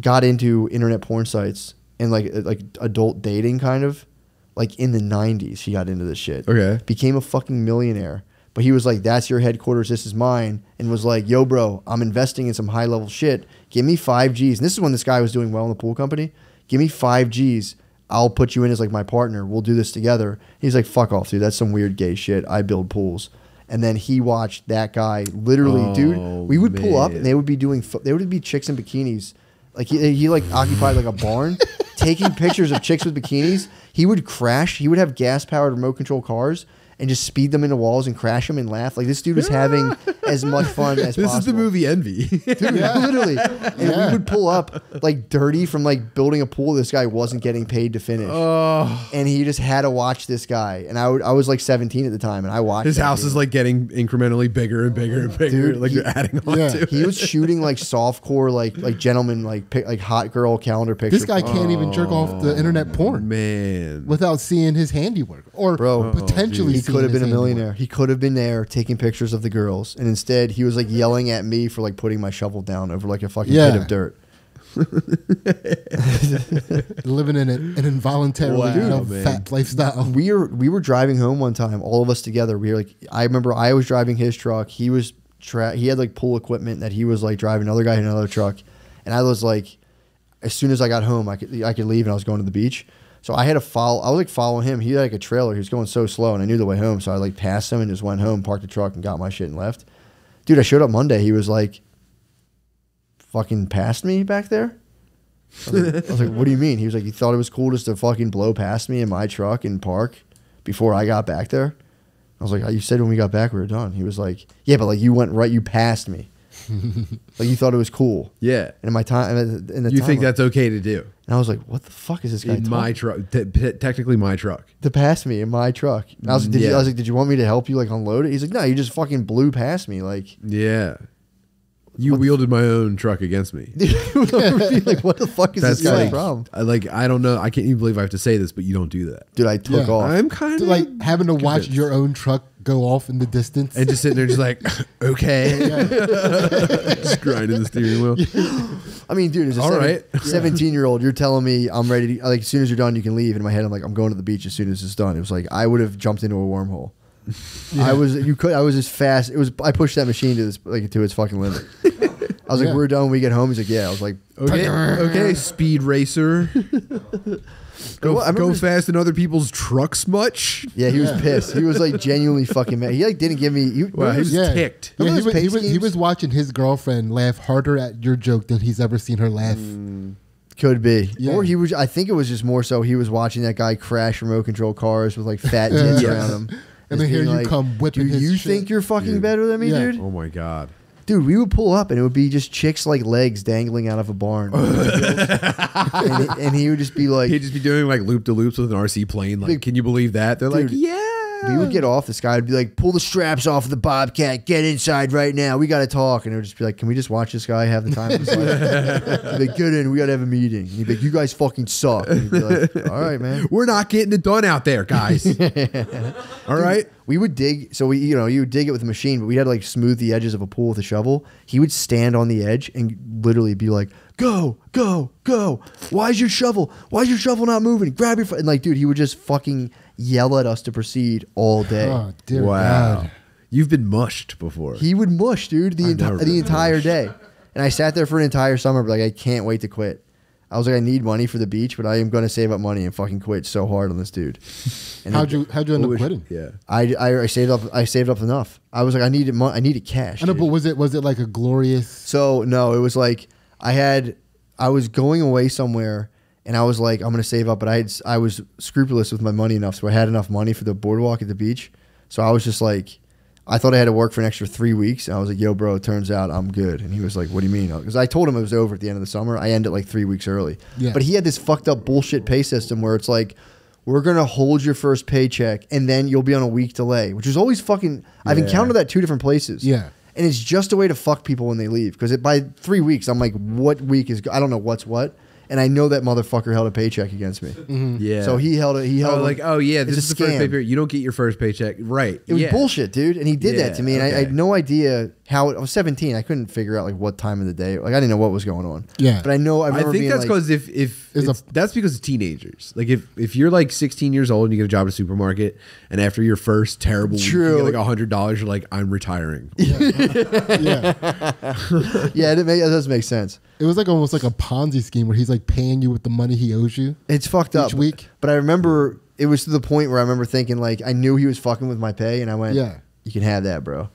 got into internet porn sites and like uh, like adult dating kind of like in the 90s he got into this shit. Okay. became a fucking millionaire. But he was like that's your headquarters this is mine and was like yo bro i'm investing in some high level shit. Give me 5 g's. And this is when this guy was doing well in the pool company. Give me 5 g's. I'll put you in as like my partner. We'll do this together. He's like fuck off dude. That's some weird gay shit. I build pools. And then he watched that guy literally Oh, dude we would pull up and they would be doing they would be chicks in bikinis like he, he like occupied like a barn taking pictures of chicks with bikinis. He would crash. He would have gas powered remote control cars and just speed them into walls and crash them and laugh like this dude was having as much fun as This possible is the movie Envy. Dude, literally. And we would pull up like dirty from like building a pool this guy wasn't getting paid to finish. oh, and he just had to watch this guy. And I would I was like 17 at the time and I watched his that house dude. is like getting incrementally bigger and bigger and bigger. Dude, like he- you're adding on Yeah. to. he was shooting like softcore like like gentlemen like pic, like hot girl calendar pictures. This guy can't even jerk off the internet oh, porn Man, without seeing his handiwork or Bro. Oh, potentially. he seeing could have been a millionaire. He could have been there taking pictures of the girls, and instead he was like yelling at me for like putting my shovel down over like a fucking Yeah. pit of dirt. living in an, an involuntarily Wow, you know, fat lifestyle. we were we were driving home one time, all of us together. We were like, I remember I was driving his truck. He was tra- he had like pool equipment that he was like driving another guy in another truck, and I was like, as soon as I got home, I could I could leave, and I was going to the beach. So I had to follow. I was like following him. He had like a trailer. He was going so slow, and I knew the way home. So I like passed him and just went home, parked the truck, and got my shit and left. Dude, I showed up Monday. He was like, fucking passed me back there. I was, like, I was like, what do you mean? He was like, he thought it was cool just to fucking blow past me in my truck and park before I got back there? I was like, you said when we got back we were done. He was like, yeah, but like you went right, you passed me. Like you thought it was cool. yeah. And in my time, in the You time, think that's okay to do And I was like, what the fuck is this guy in my truck? Te- te- technically, my truck. to pass me in my truck. And I was like, did you, I was like, did you want me to help you like unload it? He's like, no, you just fucking blew past me. Like, Yeah. You wielded my own truck against me. like, what the fuck is That's this guy's like, problem? I, like I don't know. I can't even believe I have to say this, but you don't do that. Dude, I took Yeah. off. I'm kind of like having to watch your own truck go off in the distance. and just sitting there, just like okay, just grinding the steering wheel. I mean, dude, as a All seven- right. 17 year old, you're telling me I'm ready to, like, as soon as you're done, you can leave. In my head, I'm like, I'm going to the beach as soon as it's done. It was like, I would have jumped into a wormhole. I was, you could, I was as fast. It was, I pushed that machine to this, like, to its fucking limit. I was like, Yeah. we're done. when We get home. He's like, yeah. I was like, Okay, okay, speed racer. Go, Well, I go this- fast in other people's trucks much. yeah. He was Yeah. pissed. He was like genuinely fucking mad. He like didn't give me. He, Wow, he was yeah. ticked. Yeah, he, was, he, was, he was watching his girlfriend laugh harder at your joke than he's ever seen her laugh. Mm. Could be. Yeah. Or he was. I think it was just more so he was watching that guy crash remote control cars with like fat tits Yeah. around him. And then here being you come whipping Do his you shit." think you're fucking Dude. better than me, Yeah. dude? Oh my god. Dude, we would pull up and it would be just chicks like legs dangling out of a barn. and, he, and he would just be like, He'd just be doing like loop de loops with an RC plane. Like, Big- can you believe that? They're like, yeah. We would get off. This guy would be like, pull the straps off of the Bobcat, get inside right now. We got to talk. And it would just be like, can we just watch this guy have the time of his life? He'd be like, get in. We got to have a meeting. And he'd be like, you guys fucking suck. And he'd be like, all right, man. We're not getting it done out there, guys. All right. We would dig, so we, you know, you would dig it with a machine, but we had to like smooth the edges of a pool with a shovel. He would stand on the edge and literally be like, "Go, go, go! Why's your shovel? Why's your shovel not moving? Grab your!" F-. And like, dude, he would just fucking yell at us to proceed all day. Oh, dear wow. God. You've been mushed before. He would mush, dude, the, enti- the entire mushed. day. And I sat there for an entire summer, but like, I can't wait to quit. I was like, I need money for the beach, but I am going to save up money and fucking quit so hard on this dude. And How'd he- you how'd you end up What was- quitting? Yeah. I, I, I saved up. I saved up enough. I was like, I needed mo- I needed cash. I know, dude. but was it was it like a glorious? So no, it was like I had I was going away somewhere and I was like I'm gonna save up, but I had I was scrupulous with my money enough, so I had enough money for the boardwalk at the beach. So I was just like, I thought I had to work for an extra three weeks, and I was like, Yo, bro, it turns out I'm good. And he was like, What do you mean? Because I told him it was over at the end of the summer. I ended like three weeks early. Yeah. But he had this fucked up bullshit pay system where it's like. We're gonna hold your first paycheck, and then you'll be on a week delay, which is always fucking. I've encountered that two different places. Yeah. And it's just a way to fuck people when they leave. Because it by three weeks, I'm like, what week is? I don't know what's what. And I know that motherfucker held a paycheck against me. Mm-hmm. Yeah. So he held it. He oh, held Oh, like, oh yeah, this is the first scam. pay period. You don't get your first paycheck, right? It was yeah. bullshit, dude. And he did Yeah, that to me, and I, I had no idea how. It, I was 17. I couldn't figure out like what time of the day. Like I didn't know what was going on. Yeah. But I know. I I think being that's like, because if if Is a- that's because of teenagers. Like if if you're like 16 years old and you get a job at a supermarket, and after your first terrible week, True. you get like hundred dollars, you're like, I'm retiring. yeah, yeah, it, make, it does make sense. it was like almost like a Ponzi scheme where he's like paying you with the money he owes you. It's fucked up. Each week? But I remember it was to the point where I remember thinking like I knew he was fucking with my pay, and I went, Yeah. you can have that, bro.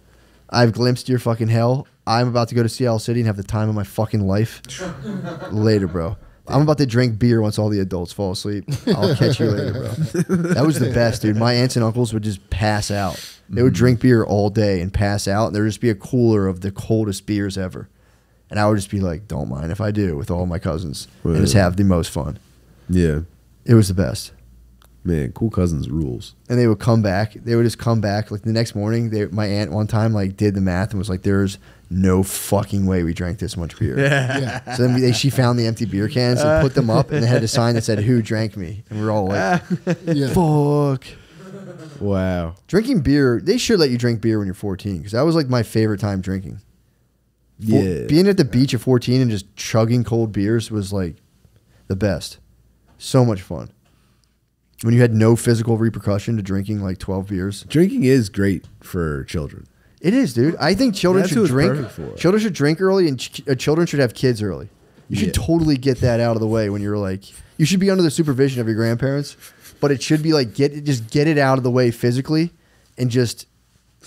I've glimpsed your fucking hell. I'm about to go to Sea Isle City and have the time of my fucking life. later, bro. I'm about to drink beer once all the adults fall asleep. I'll catch you later, bro. That was the best, dude. My aunts and uncles would just pass out. They would mm. drink beer all day and pass out, and there would just be a cooler of the coldest beers ever. And I would just be like, don't mind if I do with all my cousins and just have the most fun. Yeah, It was the best. man, cool cousins rules. and they would come back. They would just come back like the next morning. They, my aunt one time like did the math and was like, "There's no fucking way we drank this much beer." Yeah, So then they, she found the empty beer cans and put them up, and they had a sign that said, "Who drank me?" And we are all like, yeah. "Fuck." Wow. Drinking beer, they should let you drink beer when you're 14 because that was like my favorite time drinking. Yeah. being at the beach at 14 and just chugging cold beers was like the best. So much fun. When you had no physical repercussion to drinking like 12 beers. Drinking is great for children. It is, dude. I think children That's should drink. for. Children should drink early, and ch- uh, children should have kids early. You should Yeah. totally get that out of the way when you're like. You should be under the supervision of your grandparents, but it should be like get just get it out of the way physically, and just.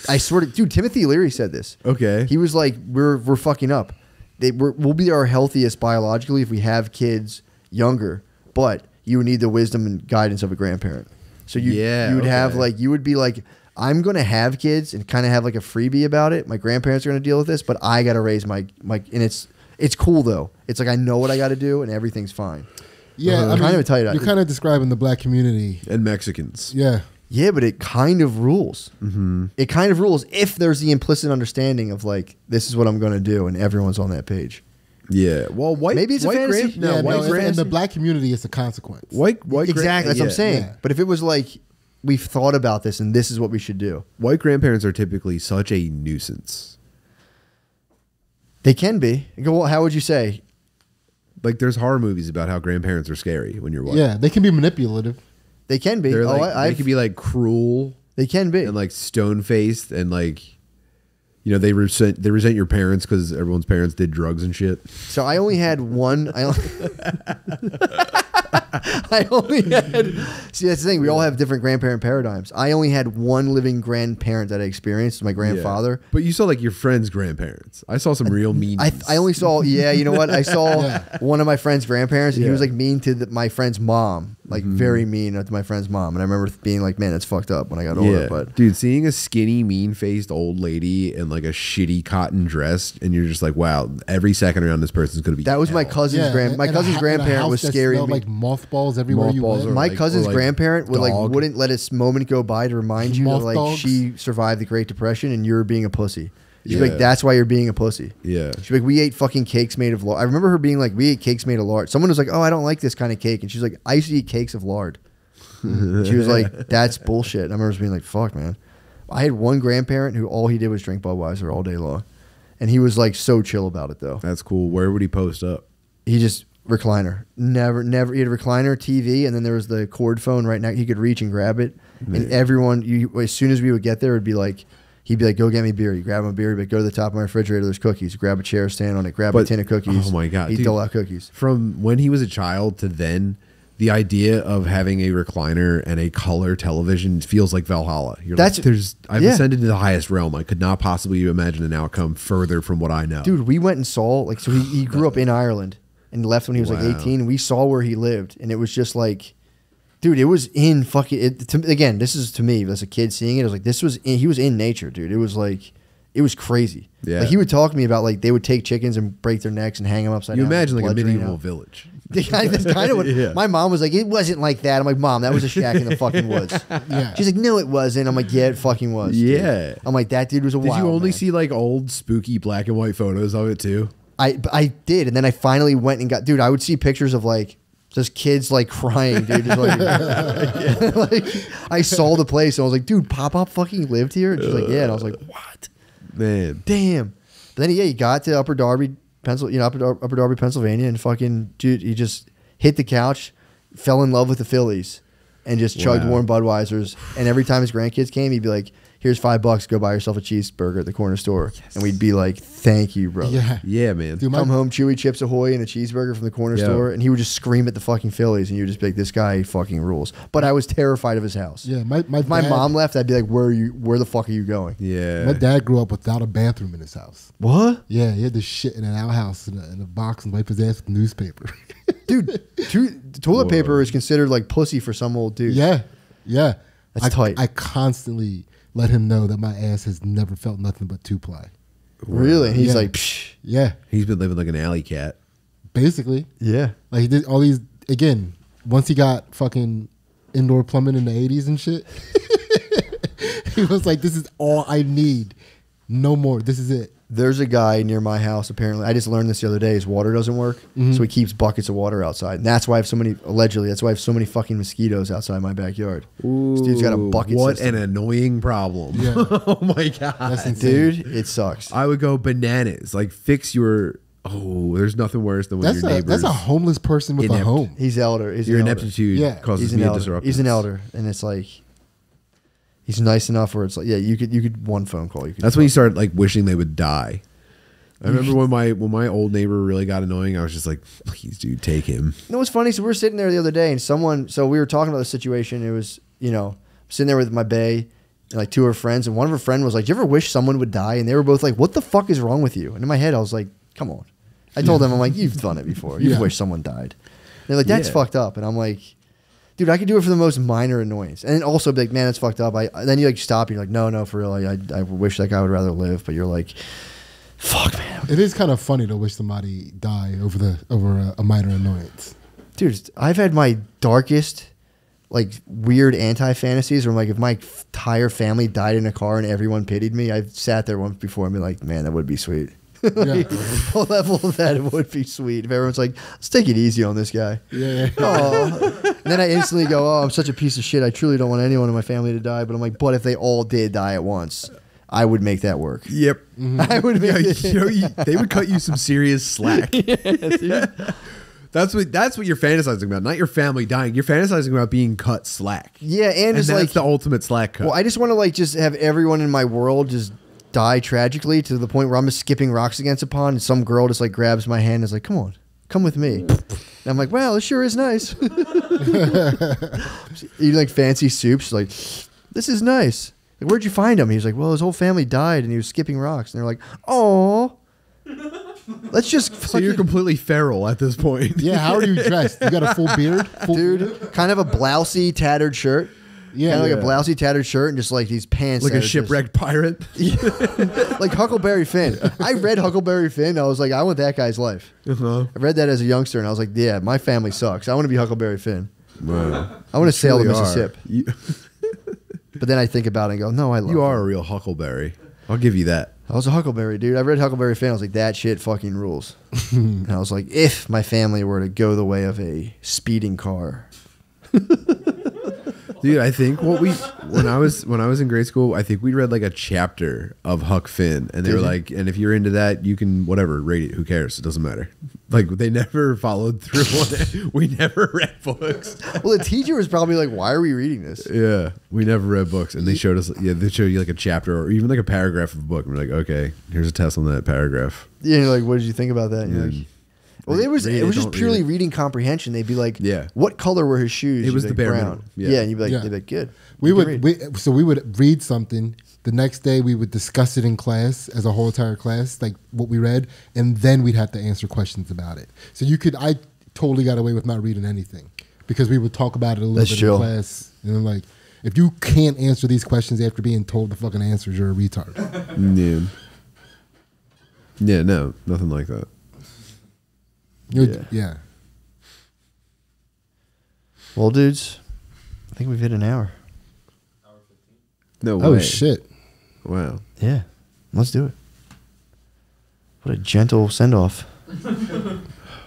I swear to, dude. Timothy Leary said this. Okay. He was like, "We're we're fucking up. They we're, we'll be our healthiest biologically if we have kids younger, but you would need the wisdom and guidance of a grandparent. So you Yeah, you would have like you would be like, I'm gonna have kids and kind of have like a freebie about it. My grandparents are gonna deal with this, but I gotta raise my my and it's it's cool though. It's like I know what I got to do and everything's fine. Yeah, Uh, I mean, kind of tight. You're kind of describing the black community. and Mexicans. Yeah, Yeah, but it kind of rules. Mm-hmm. It kind of rules if there's the implicit understanding of like this is what I'm gonna do and everyone's on that page. Yeah. Well, white. Maybe it's a white fantasy. Grand, no, yeah. white, No, in- grand, in the black community, it's a consequence. white, white. gran- exactly. That's what I'm saying. Yeah. But if it was like we've thought about this and this is what we should do, White grandparents are typically such a nuisance. they can be. Go, well, how would you say? Like, there's horror movies about how grandparents are scary when you're white. Yeah, they can be manipulative. They can be. They're oh, like, I, they I've- can be like cruel they can be. and like stone faced and like, you know, they resent they resent your parents because everyone's parents did drugs and shit. So I only had one. I only, I only had. See, that's the thing. We all have different grandparent paradigms. I only had one living grandparent that I experienced, my grandfather. Yeah. But you saw like your friends' grandparents. I saw some real mean. I, I only saw. Yeah, you know what? I saw Yeah. one of my friend's grandparents, and he was like mean to the, my friend's mom, like mm-hmm. very mean to my friend's mom. And I remember being like, "Man, that's fucked up." When I got older, yeah, but dude, seeing a skinny, mean faced old lady in like a shitty cotton dress, and you're just like, wow, every second around this person's gonna be. that was my cousin's Yeah, grand. My cousin's a grandparent was scary. to smelled me. like mothballs everywhere you went. or- my like- cousin's like grandparent would like wouldn't let this moment go by to remind you that like dogs? she survived the Great Depression and you're being a pussy. She'd Yeah. like, "That's why you're being a pussy." Yeah. She'd like, "We ate fucking cakes made of lard." I remember her being like, "We ate cakes made of lard." Someone was like, "Oh, I don't like this kind of cake," and she's like, "I used to eat cakes of lard." she was like, "That's bullshit." And I remember just being like, "Fuck, man." I had one grandparent who all he did was drink Budweiser all day long, and he was like so chill about it though. That's cool. Where would he post up? He just recliner, never, never. He had a recliner TV, and then there was the cord phone right now. He could reach and grab it, and everyone, you as soon as we would get there, it'd be like He'd be like, "Go get me beer." You grab him a beer. Like, "Go to the top of my refrigerator. There's cookies. Grab a chair, stand on it. Grab a tin of cookies." oh my God, He'd dude. dole out cookies. From when he was a child to then, the idea of having a recliner and a color television feels like Valhalla. You're That's- like, there's I've yeah. ascended to the highest realm. I could not possibly imagine an outcome further from what I know. Dude, we went and saw like so he, he grew up in Ireland and left when he was Wow. like 18. We saw where he lived and it was just like dude, it was in fucking it, to, again, this is to me as a kid seeing it, it was like this was in, he was in nature, dude. It was like it was crazy. Yeah. Like he would talk to me about like they would take chickens and break their necks and hang them upside you down. imagine let like a medieval village. Yeah, That's kind of what Yeah. my mom was like. It wasn't like that. I'm like, mom, that was a shack in the fucking woods. Yeah. She's like, no, it wasn't. I'm like, yeah, it fucking was. dude." Yeah. I'm like, that dude was a Did wild you only man." see like old spooky black and white photos of it too? I I did, and then I finally went and got. Dude, I would see pictures of like just kids like crying, dude. Just like, like, I saw the place, and I was like, dude, Pop Up fucking lived here. And she's like, yeah, and I was like, what? Man, Damn. But then yeah, he got to Upper Darby, Pencil, you know, Upper, Dar- Upper Darby, Pennsylvania, and fucking dude, he just hit the couch, fell in love with the Phillies, and just chugged Wow. warm Budweisers. And every time his grandkids came, he'd be like, "Here's five bucks, go buy yourself a cheeseburger at the corner store." And we'd be like, "Thank you, brother." Yeah. yeah, man. Dude, my, Come home, chewy chips ahoy, and a cheeseburger from the corner Yeah. store, and he would just scream at the fucking Phillies, and you'd just be like, "This guy fucking rules." But I was terrified of his house. yeah, my my, If my dad, mom left, I'd be like, "Where are you? Where the fuck are you going?" yeah, My dad grew up without a bathroom in his house. What, Yeah, he had to shit in an outhouse in a, in a box and wipe his ass with newspaper. dude? To, toilet Whoa. paper is considered like pussy for some old dude. yeah, yeah. That's I, tight. I constantly let him know that my ass has never felt nothing but two ply. Really? He's Yeah. like, Psh. Yeah, He's been living like an alley cat. basically. yeah. Like he did all these again. Once he got fucking indoor plumbing in the eighties and shit, he was like, "This is all I need, no more. This is it." There's a guy near my house. Apparently, I just learned this the other day. His water doesn't work, Mm-hmm. so he keeps buckets of water outside. And that's why I have so many. Allegedly, that's why I have so many fucking mosquitoes outside my backyard. this dude's got a bucket. What system. an annoying problem. Yeah. oh my god. That's dude! It sucks. I would go bananas. Like fix your. Oh, there's nothing worse than when That's your a neighbors. that's a homeless person with inept. a home. He's elder. He's your an elder. ineptitude Yeah. causes He's an me a elder. disruption. He's an elder, and it's like he's nice enough where it's like, yeah, you could you could one phone call. You could That's when you start like wishing they would die. I remember when my when my old neighbor really got annoying. I was just like, please, dude, take him. Know what's funny? So we were sitting there the other day, and someone. So we were talking about the situation. It was, you know, sitting there with my bay, and like two of her friends, and one of her friend was like, "Do you ever wish someone would die?" And they were both like, "What the fuck is wrong with you?" And in my head, I was like, "Come on." I told them, "I'm like, you've done it before. You've Yeah. wished someone died." And they're like, "That's Yeah. fucked up," and I'm like. Dude, I could do it for the most minor annoyance, and also be like, "Man, that's fucked up." I then you like stop, and you're like, "No, no, for real. I, I, wish that guy would rather live." But you're like, "Fuck, man, It is kind of funny to wish somebody die over the over a, a minor annoyance. dude i've had my darkest like weird anti fantasies where like if my entire family died in a car and everyone pitied me i've sat there once before and been like man that would be sweet Yeah. a level of that it would be sweet if everyone's like let's take it easy on this guy Yeah, yeah. oh and then i instantly go oh i'm such a piece of shit i truly don't want anyone in my family to die but i'm like but if they all did die at once i would make that work Yep. i would Yeah, make you know, you, they would cut you some serious slack. that's what that's what you're fantasizing about. Not your family dying. You're fantasizing about being cut slack. yeah and, And it's that's like the ultimate slack cut. Well, I just want to like just have everyone in my world just die tragically to the point where I'm just skipping rocks against a pond and some girl just like grabs my hand and is like, "Come on, come with me." And I'm like, "Wow, this sure is nice." Eating like fancy soup. She's like, "This is nice." Like, where'd you find him? He was like, "Well, his whole family died and he was skipping rocks." And they're like, "Oh." Let's just so you're completely feral at this point. Yeah, how are you dressed? You got a full beard, full dude, kind of a blousy, tattered shirt. Yeah, kind of like yeah. a blousy, tattered shirt, and just like these pants, like a are just- shipwrecked pirate. like Huckleberry Finn. I read Huckleberry Finn. I was like, I want that guy's life. Uh-huh. I read that as a youngster, and I was like, yeah, my family sucks. I want to be Huckleberry Finn. Wow. I want to sail the Mississippi. You, But then I think about it and go, no, I love you him. are a real huckleberry. I'll give you that. I was a Huckleberry dude. I read Huckleberry Finn. I was like, that shit fucking rules. and I was like, if my family were to go the way of a speeding car, Dude, I think what we when I was when I was in grade school, I think we read like a chapter of Huck Finn, and they Did were you? like, and if you're into that, you can whatever rate it. Who cares? It doesn't matter. like they never followed through on it. We never read books. Well, the teacher was probably like, "Why are we reading this?" Yeah, we never read books, and they showed us. Yeah, they showed you like a chapter or even like a paragraph of a book. And we're like, okay, here's a test on that paragraph. Yeah, you're like, "What did you think about that?" And you're And like, mm. Well, it was read it it, was just don't read purely reading comprehension. They'd be like, Yeah. what color were his shoes?" It was the like, bare brown. Yeah. Yeah. and you'd be like, Yeah. "They'd be like, good." We You would read. we, so we would read something. The next day we would discuss it in class as a whole entire class, like what we read, and then we'd have to answer questions about it. So you could I totally got away with not reading anything because we would talk about it a little That's bit chill. in class. And then like if you can't answer these questions after being told the fucking answers, you're a retard. Yeah. Yeah, no, nothing like that. You're- Yeah. yeah. Well, dudes, I think we've hit an hour. No way. Oh shit. Wow. Yeah, let's do it. What a gentle send off.